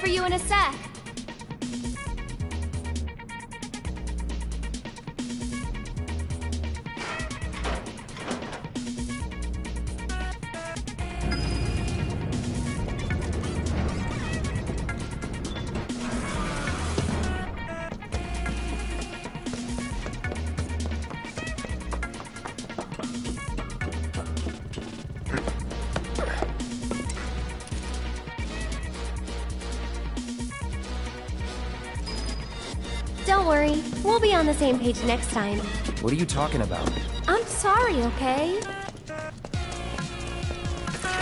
for you in a same page next time. What are you talking about? I'm sorry, okay?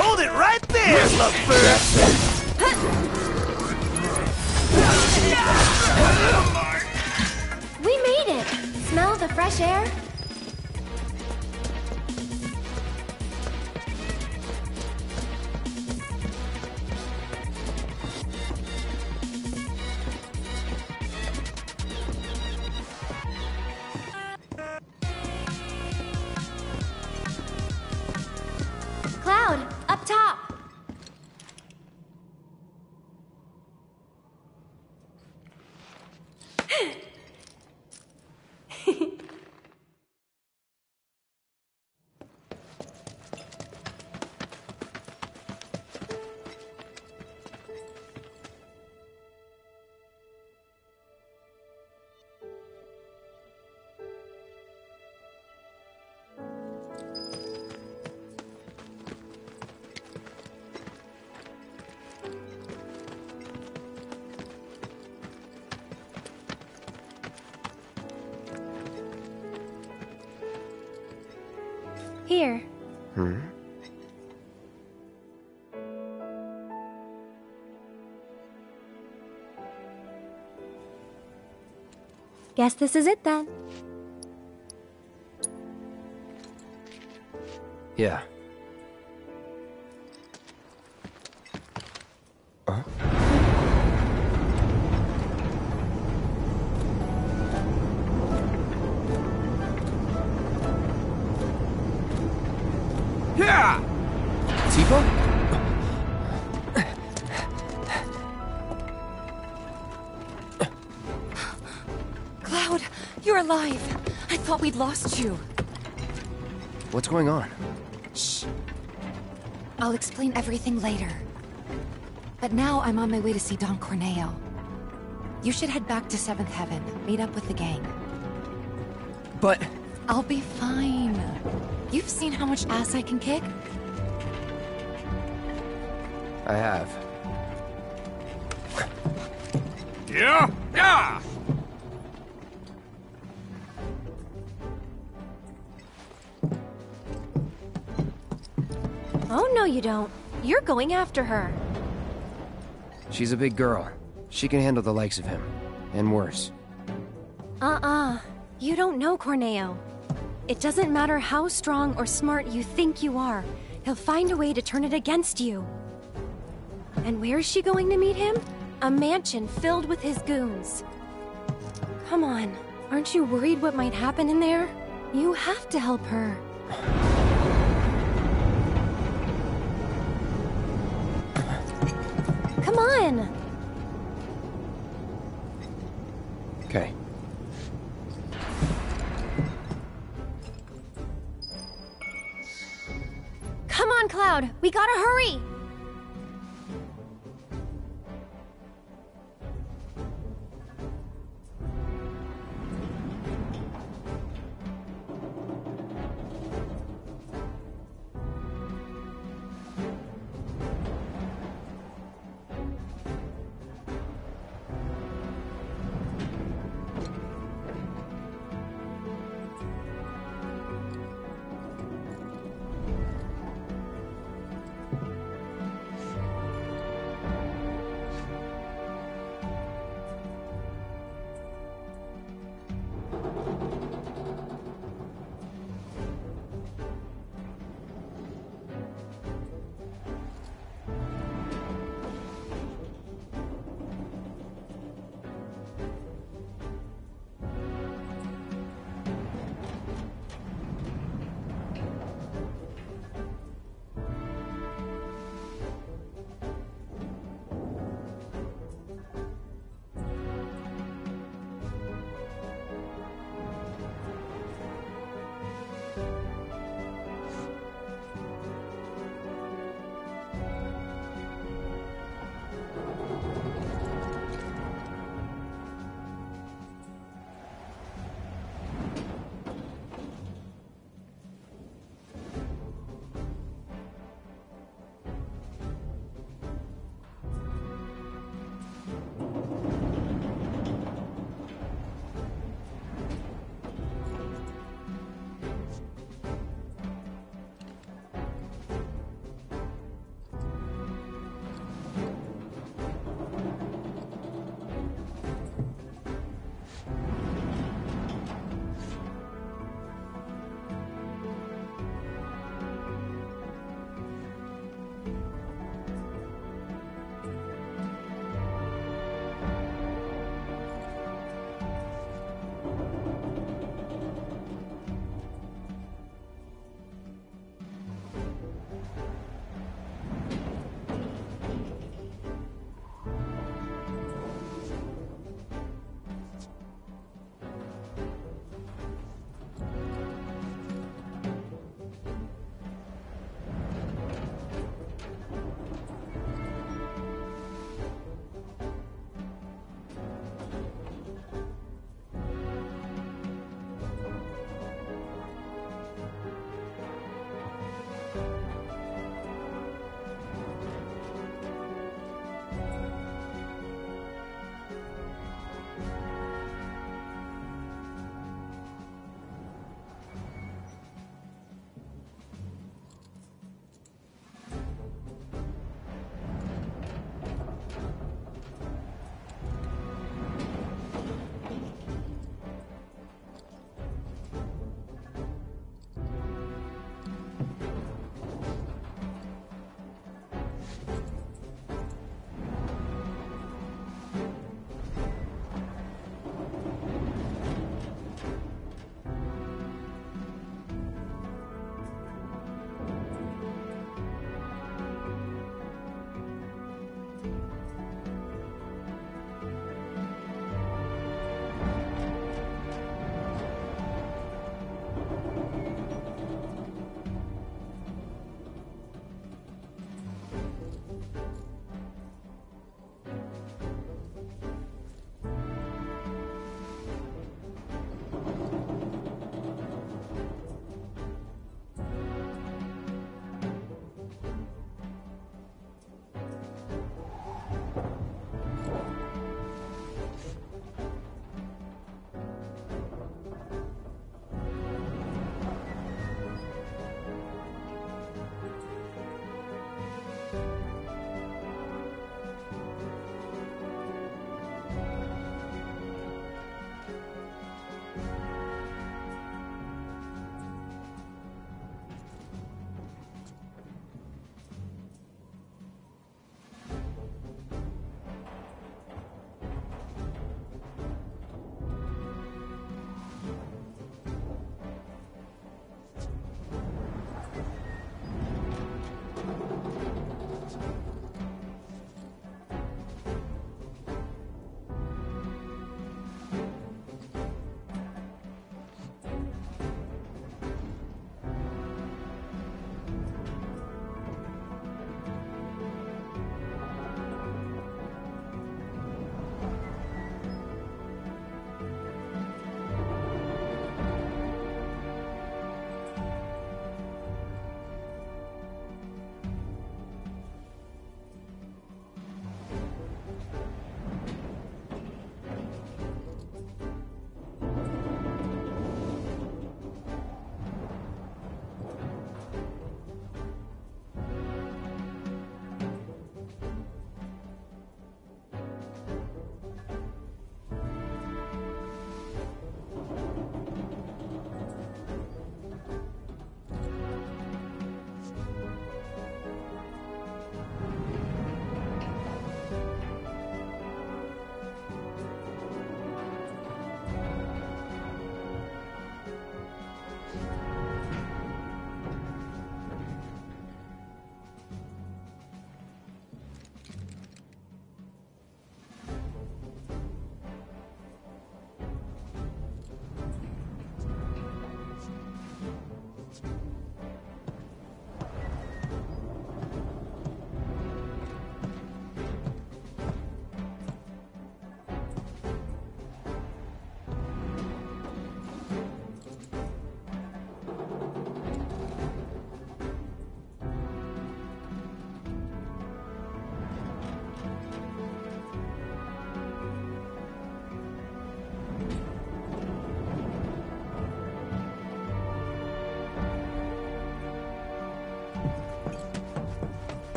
Hold it right there, Lovebird! We made it! Smell the fresh air? Guess this is it then. Yeah. We'd lost you. What's going on? Shh. I'll explain everything later. But now I'm on my way to see Don Corneo. You should head back to Seventh Heaven, meet up with the gang. But... I'll be fine. You've seen how much ass I can kick? I have. Yeah? Yeah! You don't. You're going after her. She's a big girl. She can handle the likes of him. And worse. Uh-uh. You don't know Corneo. It doesn't matter how strong or smart you think you are. He'll find a way to turn it against you. And where is she going to meet him? A mansion filled with his goons. Come on. Aren't you worried what might happen in there? You have to help her.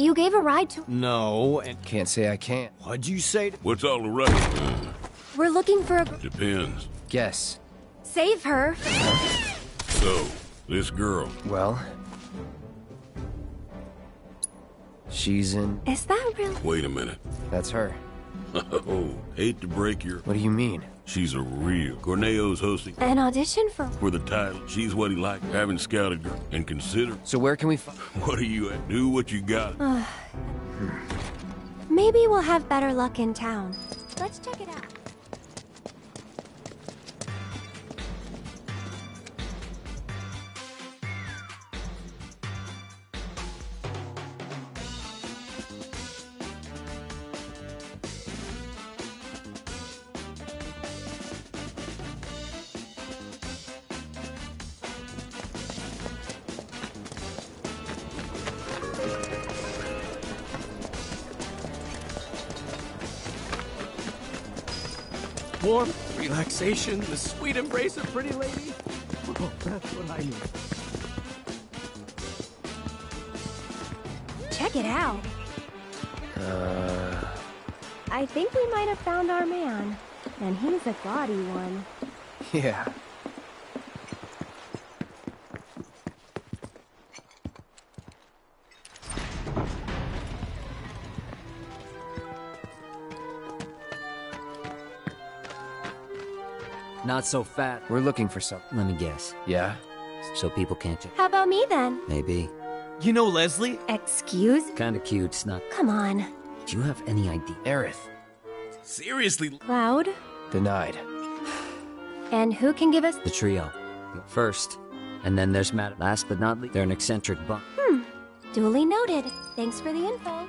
You gave a ride to. No, and Can't say I can't. what'd you say? To- What's all the rush? We're looking for a. Depends. Guess. Save her. So, this girl. Well. She's in. Is that real? Wait a minute. That's her. Oh, hate to break your. What do you mean? She's a real. Corneo's hosting An audition for. for the title. She's what he liked. Having scouted her and considered. So where can we find? What are you at? Do what you got. Maybe we'll have better luck in town. Let's check it out. Warmth, relaxation, the sweet embrace of pretty lady. Oh, that's what I need. Check it out. Uh. I think we might have found our man. And he's a gaudy one. Yeah. Not so fat. We're looking for something. Let me guess. Yeah? So people can't ju- How about me then? Maybe. You know Leslie? Excuse? Kinda cute, snug. Come on. Do you have any idea? Aerith. Seriously. Cloud? Denied. And who can give us. The trio. First. And then there's Matt. Last but not least, they're an eccentric bunk. Hmm. Duly noted. Thanks for the info.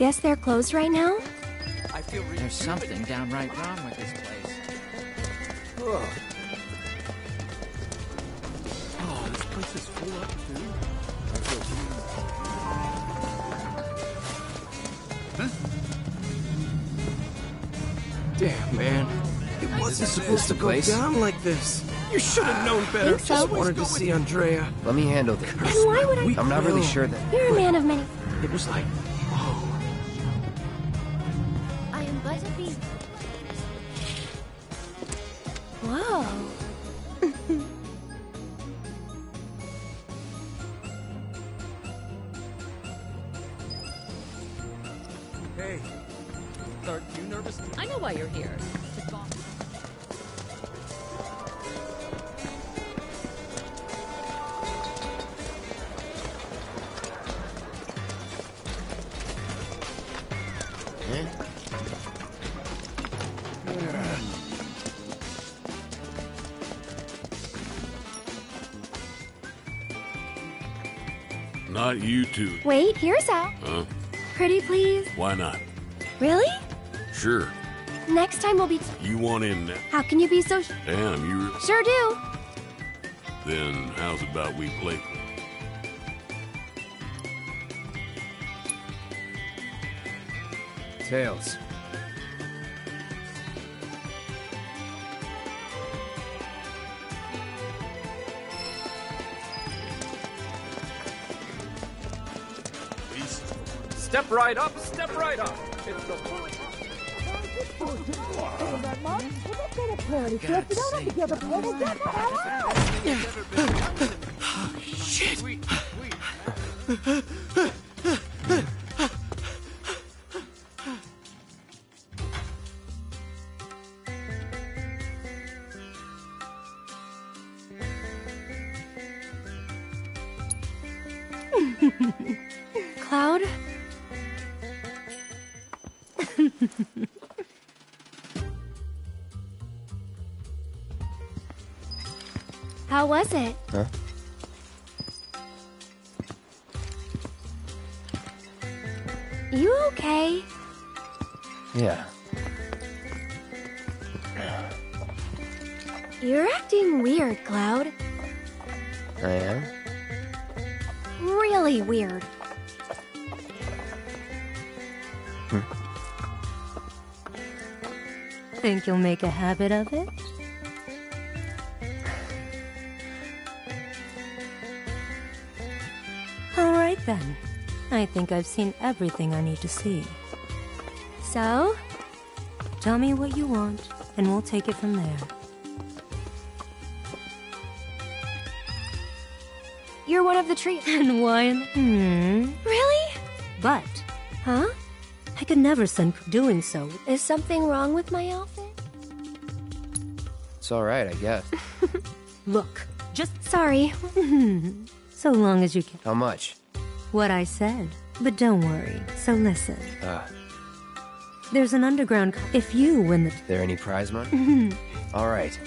Guess they're closed right now? I feel There's something downright wrong with this place. Ugh. Oh, this place is full up too. Damn, man. It wasn't supposed to go place? down like this. You should have known better. Think so? Just wanted to see Andrea. Let me handle this. Then why would I? I'm not really sure that. You're a man of many. It was like, Not you two. Wait, here's how. Huh? Pretty please. Why not? Really? Sure. Next time we'll be. You want in now? How can you be so? Sh- Damn, you. sure do. Then how's about we play? Tails. Step right up, step right up. It's the much? Well, that's a parody trip. You don't have to give a parody. Get the habit of it? Alright then. I think I've seen everything I need to see. So? Tell me what you want, and we'll take it from there. You're one of the tree. And one? Hmm. Really? But. Huh? I could never send doing so. Is something wrong with my outfit? It's alright, I guess. Look, just. Sorry. so long as you can. How much? What I said. But don't worry. So listen. Uh, There's an underground. If you win the. there any prize money? Alright.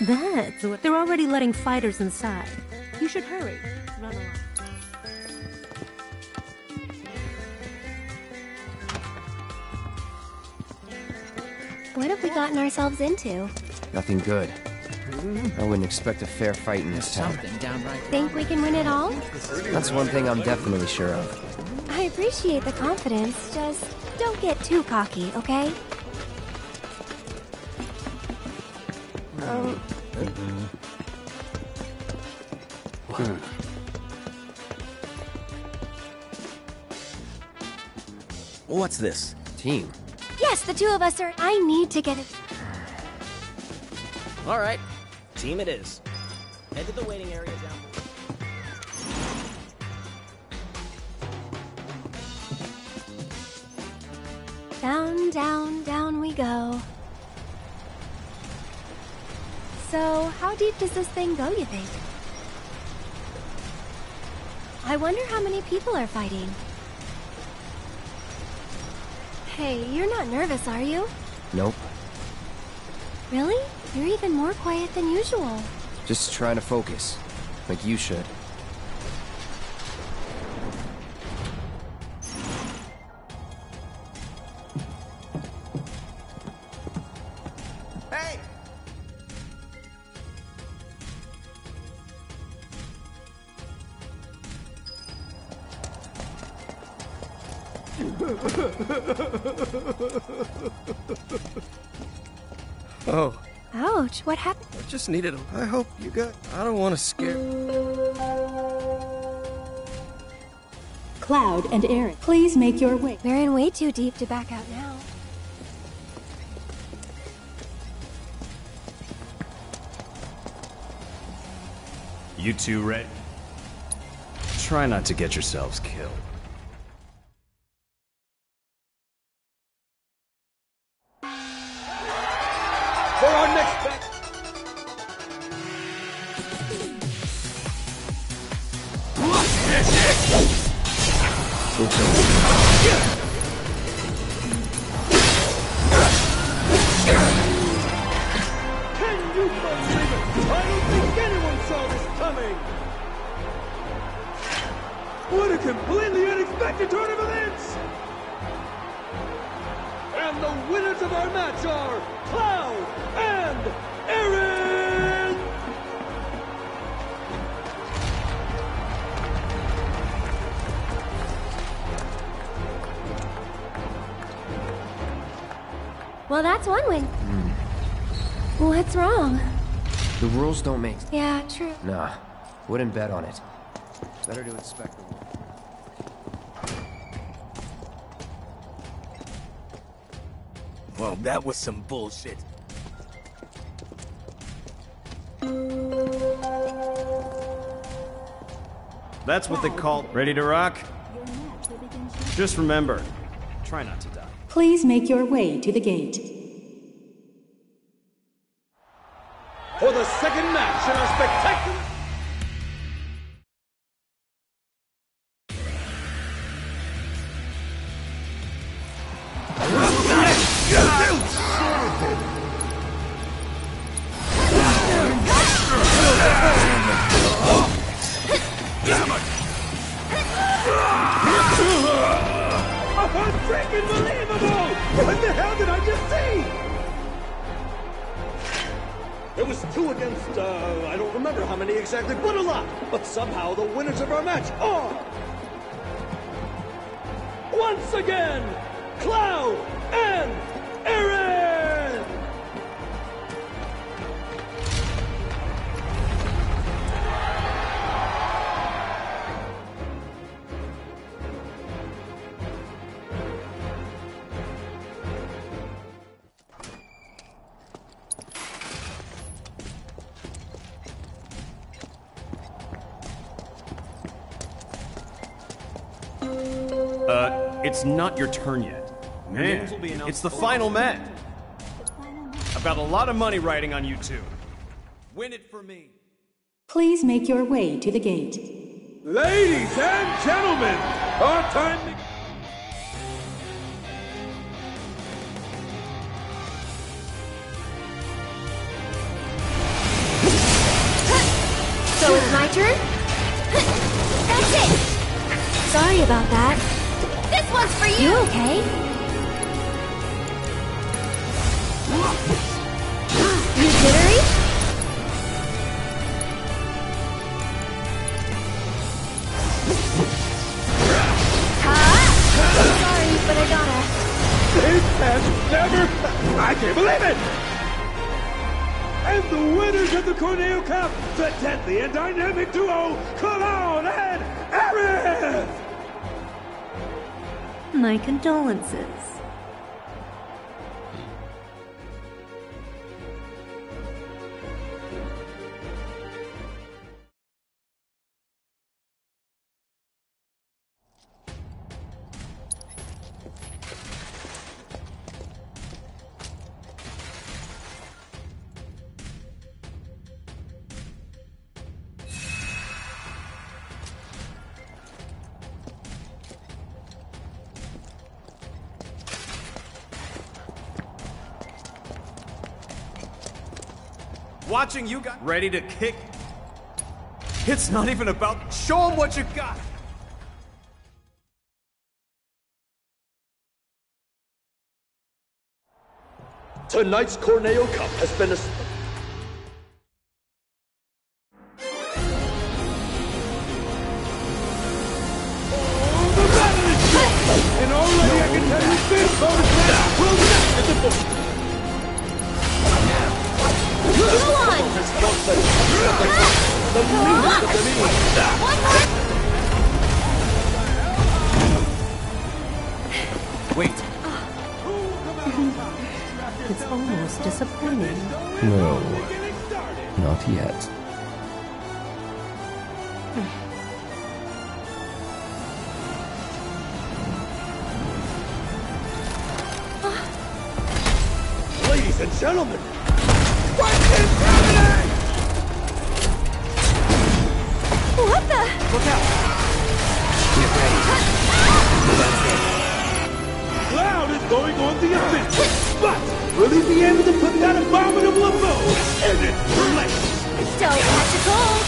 That's what. They're already letting fighters inside. You should hurry. Run along. What have we gotten ourselves into? Nothing good. I wouldn't expect a fair fight in this town. Think we can win it all? That's one thing I'm definitely sure of. I appreciate the confidence, just don't get too cocky, okay? Um, What's this? Team. yes, the two of us are. I need to get it. All right, team it is. Head to the waiting area down below. Down, down, down we go. So, how deep does this thing go, you think? I wonder how many people are fighting. Hey, you're not nervous, are you? Nope. Really? You're even more quiet than usual. Just trying to focus. Like you should. What happened? I just needed a. I hope you got. I don't want to scare. Cloud and Aerith, please make your way. We're in way too deep to back out now. You two ready? Try not to get yourselves killed. Wouldn't bet on it. Better to inspect the Well, that was some bullshit. That's what they call ready to rock? Just remember, try not to die. Please make your way to the gate. For the second match in our spectacular it's not your turn yet. Man, it's the final match. got a lot of money riding on you two. Win it for me. Please make your way to the gate. Ladies and gentlemen, our time okay? You jittery? Sorry, but I gotta. This has never... I can't believe it! And the winners of the Corneo Cup, the deadly and dynamic My condolences. Watching you guys ready to kick. It's not even about. Show them what you got. Tonight's Corneo Cup has been a... and gentlemen, what's this happening? What the? Look out! Get ready. That's it. Cloud is going on the offensive, but will he be able to put that abominable abode in its place? Don't catch a cold!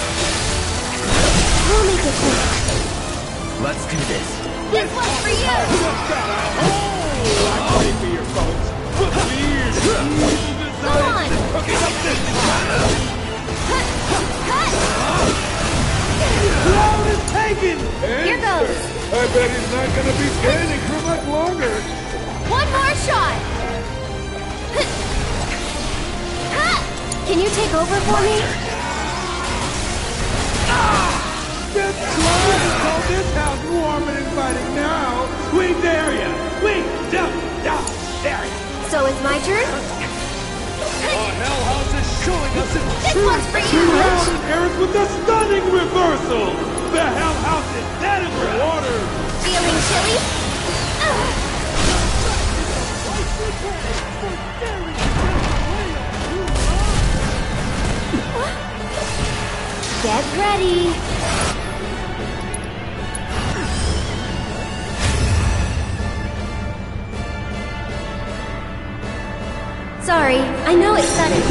We'll make it quick. Let's do this. This one's for you! Oh, I'm ready for your folks. Is! Here goes! I bet he's not gonna be standing for much longer. One more shot! Can you take over for me? This house warm and inviting now. We dare ya! We don't, don't dare ya! So it's my turn? Our Hell House is showing us its true one's for you! Cloud and Aerith with a stunning reversal! The Hell House is dead in the water! Feeling chilly? Get ready. Sorry, I know it's sudden.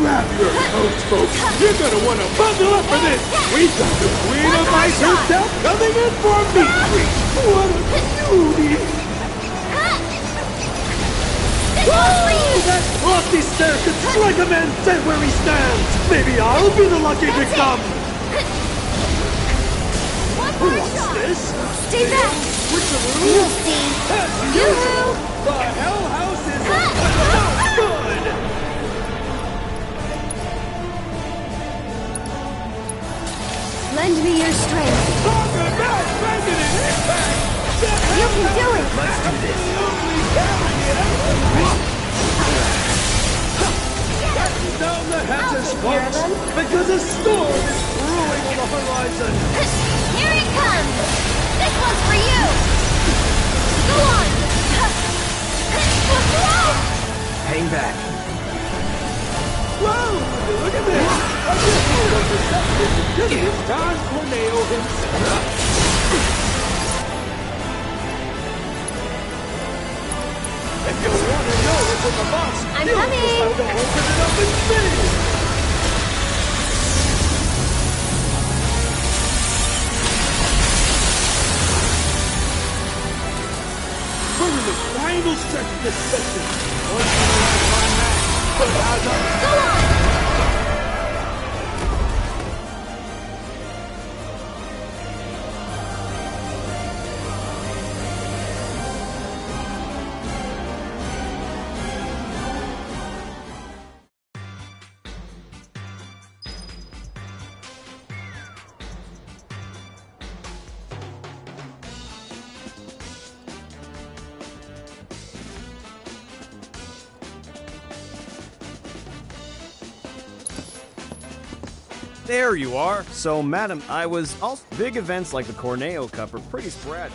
Grab your coats, folks. You're gonna want to bundle up for this. We got the Queen of Ice herself coming in for a meet greet. What a beauty! Woo! That lofty stare could strike a man dead where he stands. Maybe I'll be the lucky victim. This? Stay back. Switcheroo? You'll see. As Yoo-hoo. usual, the Hell House is no good. Lend me your strength. Talk about making an impact. You can do it. Let's do this. Batten down the hatches, folks, because a storm is brewing on the horizon. Here it comes. This one's for you. Go on. Hang back. Whoa! Look at this! I just moved up the steps. This is Don Corneo himself. If you want to know the box, I'm you'll coming. just have to open it up and see. We're in the final stretch of this session. Once a lifetime match. Of Go on. There you are. So, madam, I was All big events like the Corneo Cup are pretty sporadic.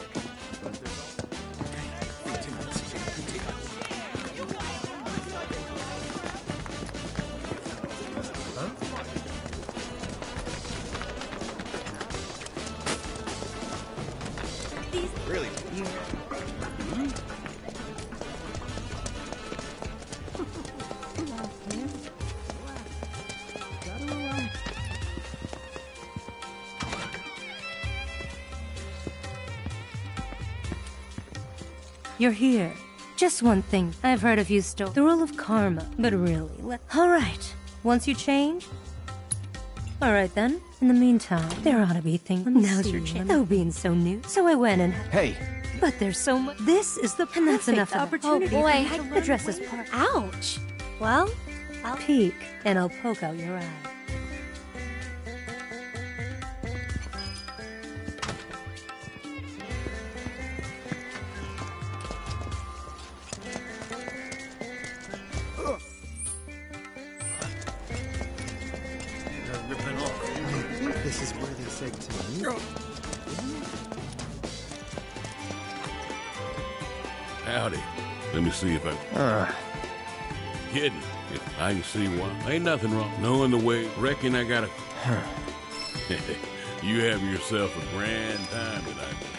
You're here. Just one thing. I've heard of you still. The rule of karma. But really, let. Alright. Once you change. Alright then. In the meantime, there ought to be things. Now's your chance. Though being so new. So I went and. Hey, But there's so much. This is the. And that's Perfect enough of it. opportunity Oh boy, I to the learn dress is part. Ouch. Well, I'll Peek, and I'll poke out your eye. See why. Ain't nothing wrong. Knowing the way, reckon I gotta. you have yourself a grand time tonight.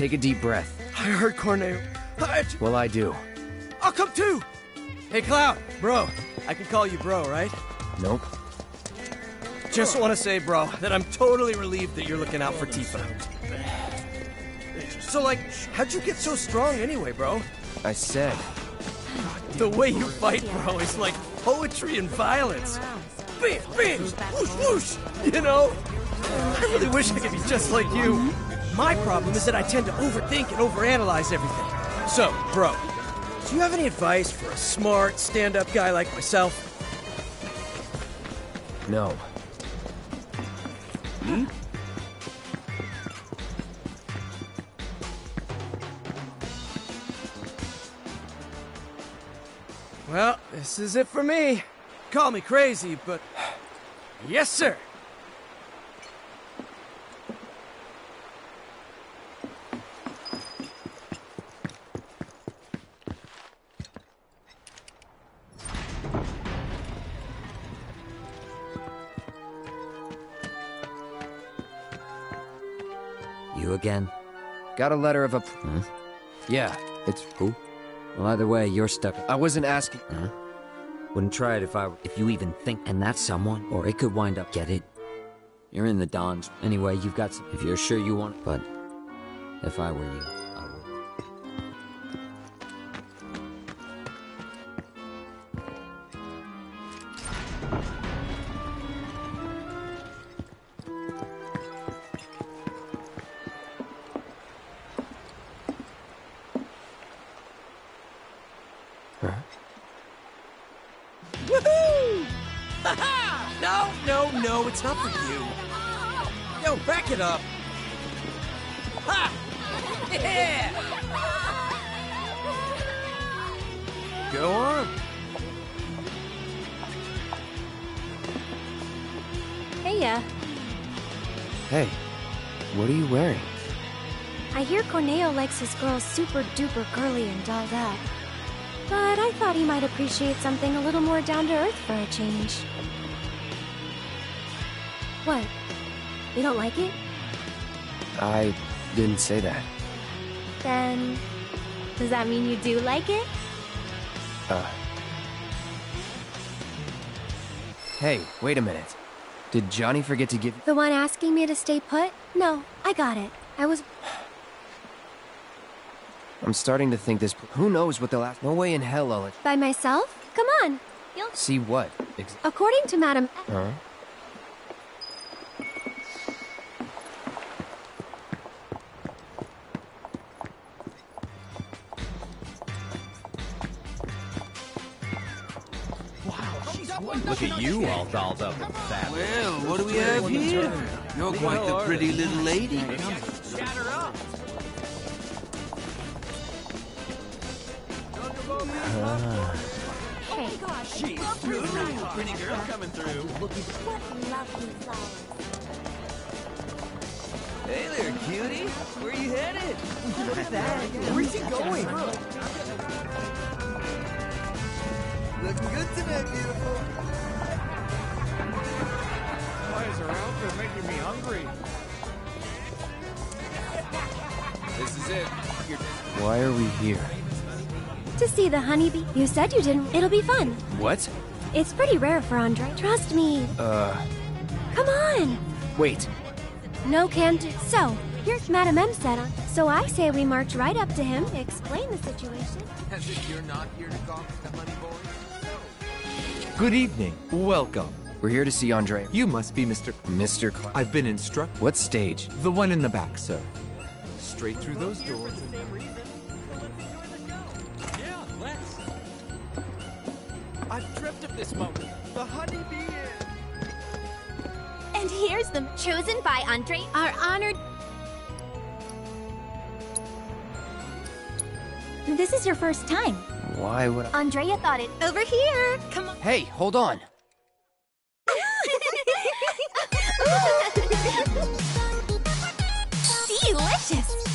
Take a deep breath. I heard Corneo. I, Well, I do. I'll come too! Hey, Cloud! Bro, I can call you bro, right? Nope. Just want to say, bro, that I'm totally relieved that you're looking out for Tifa. So, like, how'd you get so strong anyway, bro? I said. The way you fight, bro, is like poetry and violence. Bam, bam, whoosh, whoosh, you know? I really wish I could be just like you. My problem is that I tend to overthink and overanalyze everything. So, bro, do you have any advice for a smart, stand-up guy like myself? No. Hmm? Well, this is it for me. Call me crazy, but. Yes, sir! Got a letter of a. Huh? Hmm? Yeah, it's. Who? Well, either way, you're stuck. I wasn't asking. Huh? Wouldn't try it if I, if you even think. And that's someone, or it could wind up. Get it? You're in the Dons. Anyway, you've got some. If you're sure you want but if I were you, Go on. Hey, ya. Hey, what are you wearing? I hear Corneo likes his girls super duper girly and dolled up. But I thought he might appreciate something a little more down to earth for a change. What? You don't like it? I didn't say that. Then. Does that mean you do like it? Uh. Hey, wait a minute. Did Johnny forget to give. The one asking me to stay put? No, I got it. I was. I'm starting to think this. Who knows what they'll ask? No way in hell I'll. by myself? Come on. You'll. See what? According to Madam. huh? Look at you all dolled up and fat. Well, what do we have here? You're quite the pretty little lady. Shatter up. Hey, Jeez, ooh, pretty girl coming through. what lovely flowers. Hey there, cutie. Where you headed? Look at that. Where's he going? Looking good tonight, beautiful. Why is her outfit making me hungry? This is it. Why are we here? To see the honeybee. You said you didn't. It'll be fun. What? It's pretty rare for Andrea. Trust me. Uh. Come on. Wait. No can do. So, here's Madam M said on. So I say we march right up to him, explain the situation. As if you're not here to gawk at the honey boy. Good evening. Welcome. We're here to see Andrea. You must be Mr. Mr. Clark. I've been instructed. What stage? The one in the back, sir. Straight through those doors. Yeah, let's. I've dreamt of this moment. The honeybee is. And here's them, chosen by Andrea, our honored. This is your first time. Why would I? Andrea thought it. Over here! Come on. Hey, hold on. Delicious!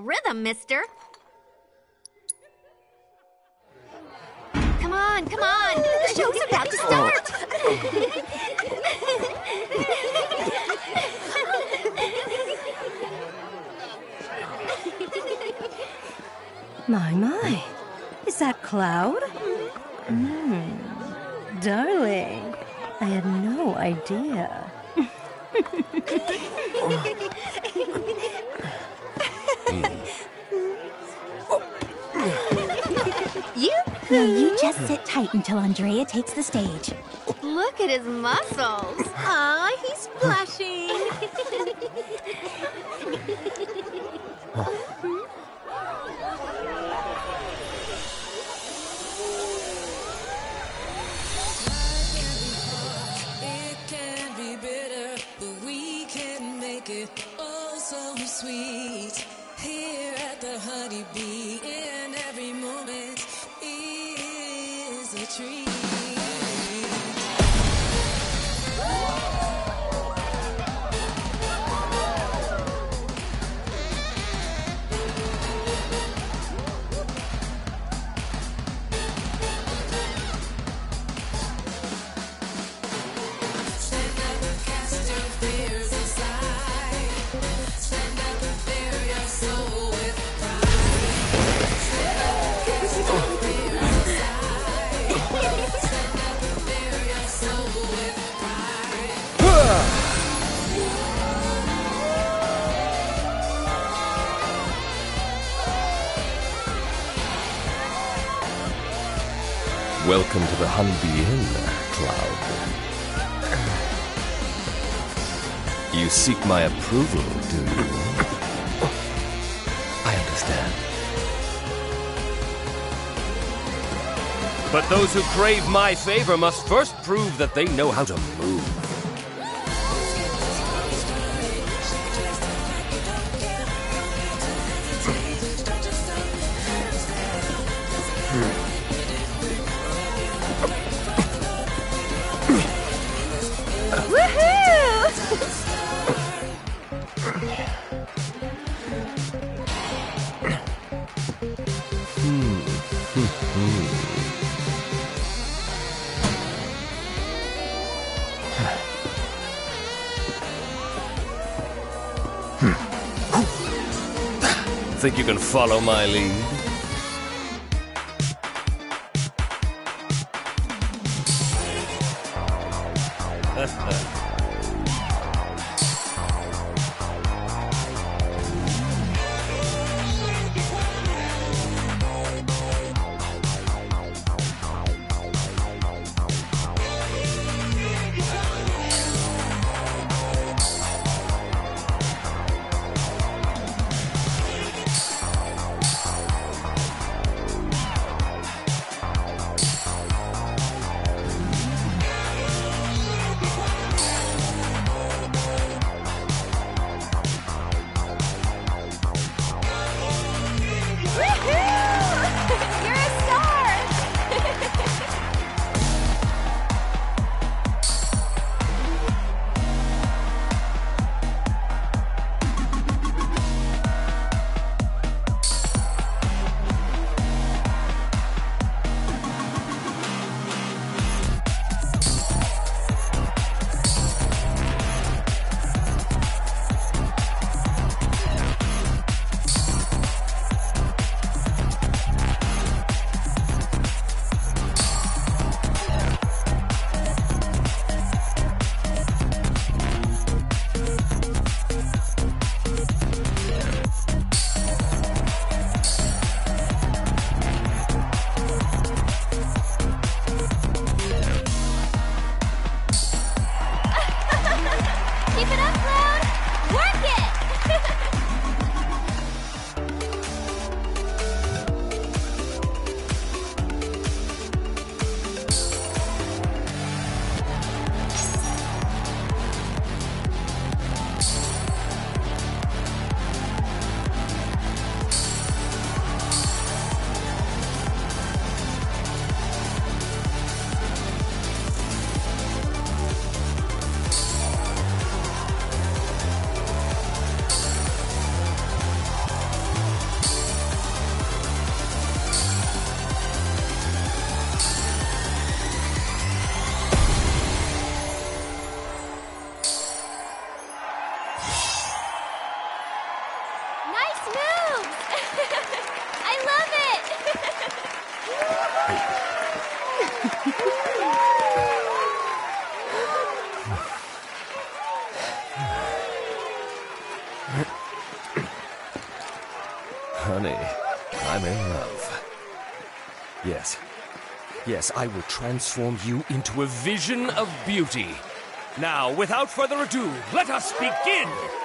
Rhythm, mister. Come on, come on! The show's about to start! My, my. Is that Cloud? Hmm. Darling, I had no idea. Now you just sit tight until Andrea takes the stage. Look at his muscles. Aw, he's blushing. Welcome to the Honeybee Inn, Cloud. You seek my approval, do you? I understand. But those who crave my favor must first prove that they know how to move. Follow my lead? I will transform you into a vision of beauty. Now, without further ado, let us begin!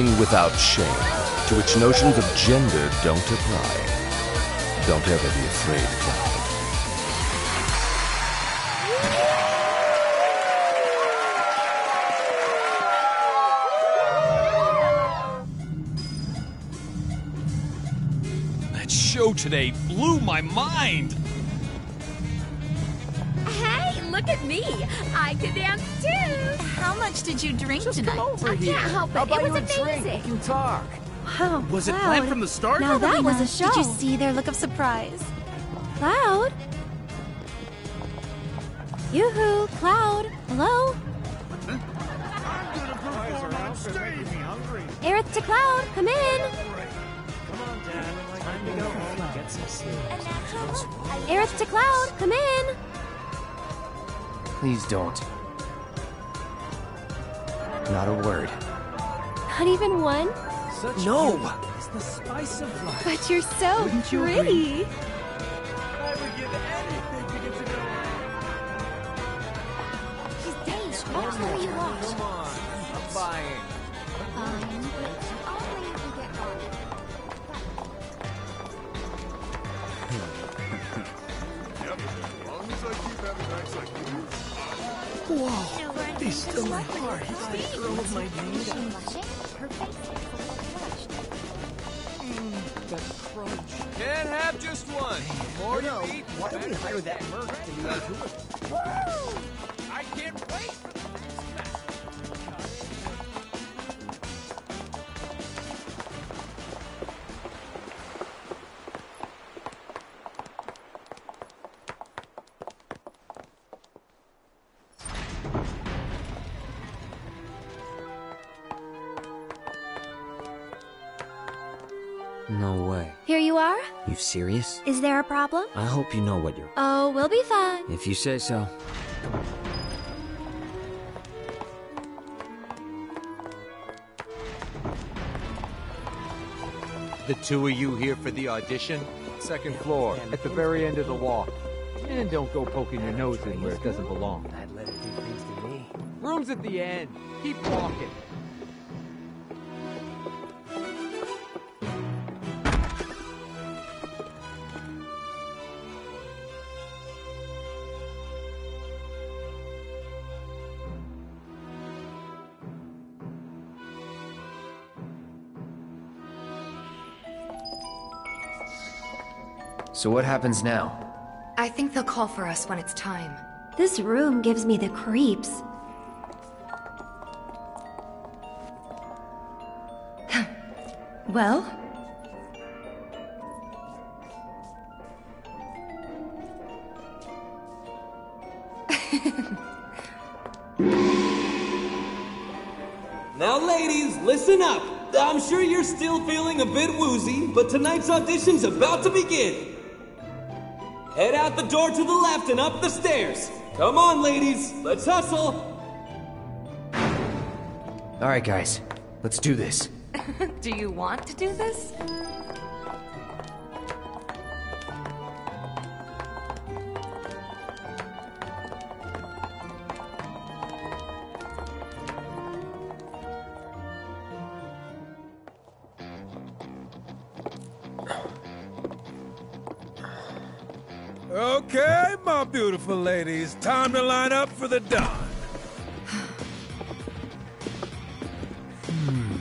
A without shame, to which notions of gender don't apply. Don't ever be afraid, Cloud. That show today blew my mind. Hey, look at me. I can dance too. How much did you drink tonight? I can't help it. I'll buy it you was a drink. amazing. We can talk. Wow. Was it planned from the start? Now that was a Evelina, show. Did you see their look of surprise? Cloud? Yoo-hoo, Cloud. Hello? Aerith to Cloud, come in. Aerith to Cloud, come in. Please don't. Not a word. Not even one? no. It's the spice of life. But you're so Wouldn't you pretty. I would give anything to get to know He's dazed. What movie you watch? Come on, I'm buying. Fine, but I'll let you get home. Whoa, be still my heart. It's the girl of my dreams. That crunch. Can't have just one. The More No, you eat, why don't we hire that Merc to do that You serious? Is there a problem? I hope you know what you're. Oh, we'll be fine. If you say so. The two of you here for the audition? Second floor, at the very end of the walk. And don't go poking your nose in where it doesn't belong. I'd let her do things to me. Room's at the end. Keep walking. So what happens now? I think they'll call for us when it's time. This room gives me the creeps. Well? Now, ladies, listen up. I'm sure you're still feeling a bit woozy, but tonight's audition's about to begin. Head out the door to the left and up the stairs. Come on, ladies, let's hustle. Alright, guys. Let's do this. Do you want to do this? beautiful ladies. Time to line up for the dawn. hmm.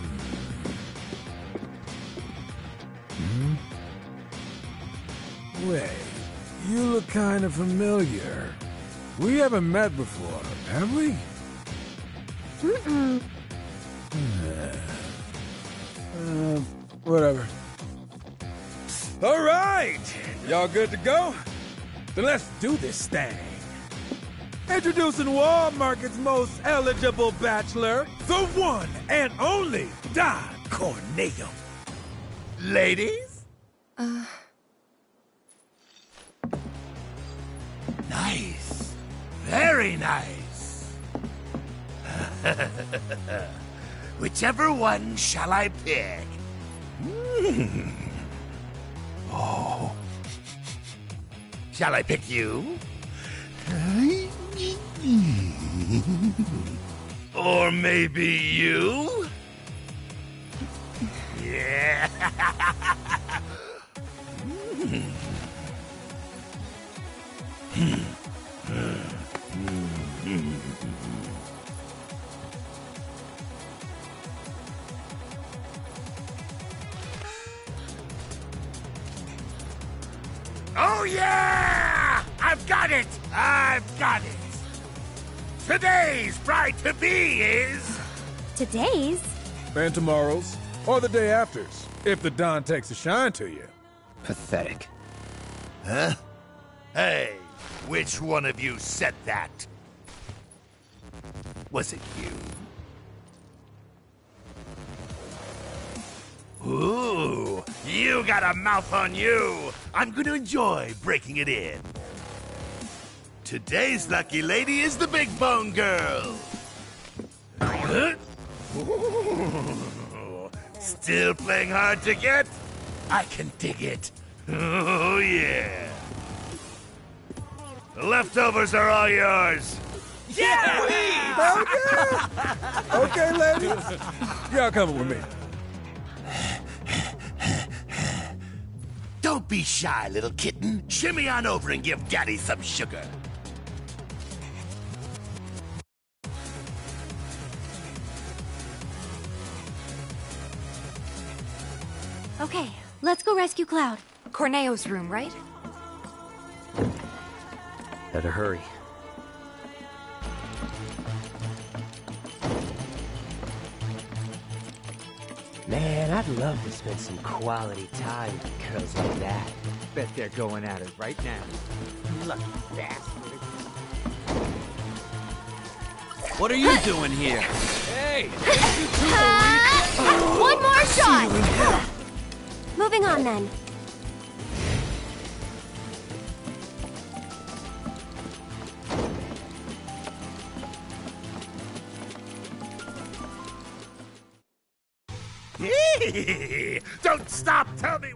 Hmm? Wait, you look kind of familiar. We haven't met before, have we? Mm-mm. Uh, whatever. All right! Y'all good to go? Then let's do this thing. Introducing Wall Market's most eligible bachelor, the one and only Don Corneo. Ladies? Uh, Nice. Very nice. Whichever one shall I pick? Hmm. Oh. Shall I pick you? Or maybe you? Yeah. Hmm. I've got it! Today's bride to be is. Today's? And tomorrow's, or the day after's, if the Don takes a shine to you. Pathetic. Huh? Hey, which one of you said that? Was it you? Ooh, you got a mouth on you. I'm going to enjoy breaking it in. Today's lucky lady is the Big Bone Girl. Huh? Still playing hard to get? I can dig it. Oh, yeah. The leftovers are all yours. Yeah! okay, ladies. Y'all coming with me. Don't be shy, little kitten. Shimmy on over and give Daddy some sugar. Okay, let's go rescue Cloud. Corneo's room, right? Better hurry. Man, I'd love to spend some quality time with girls like that. Bet they're going at it right now. Lucky bastard. What are you doing here? Hey! One more shot! Moving on then. Don't stop, tell me.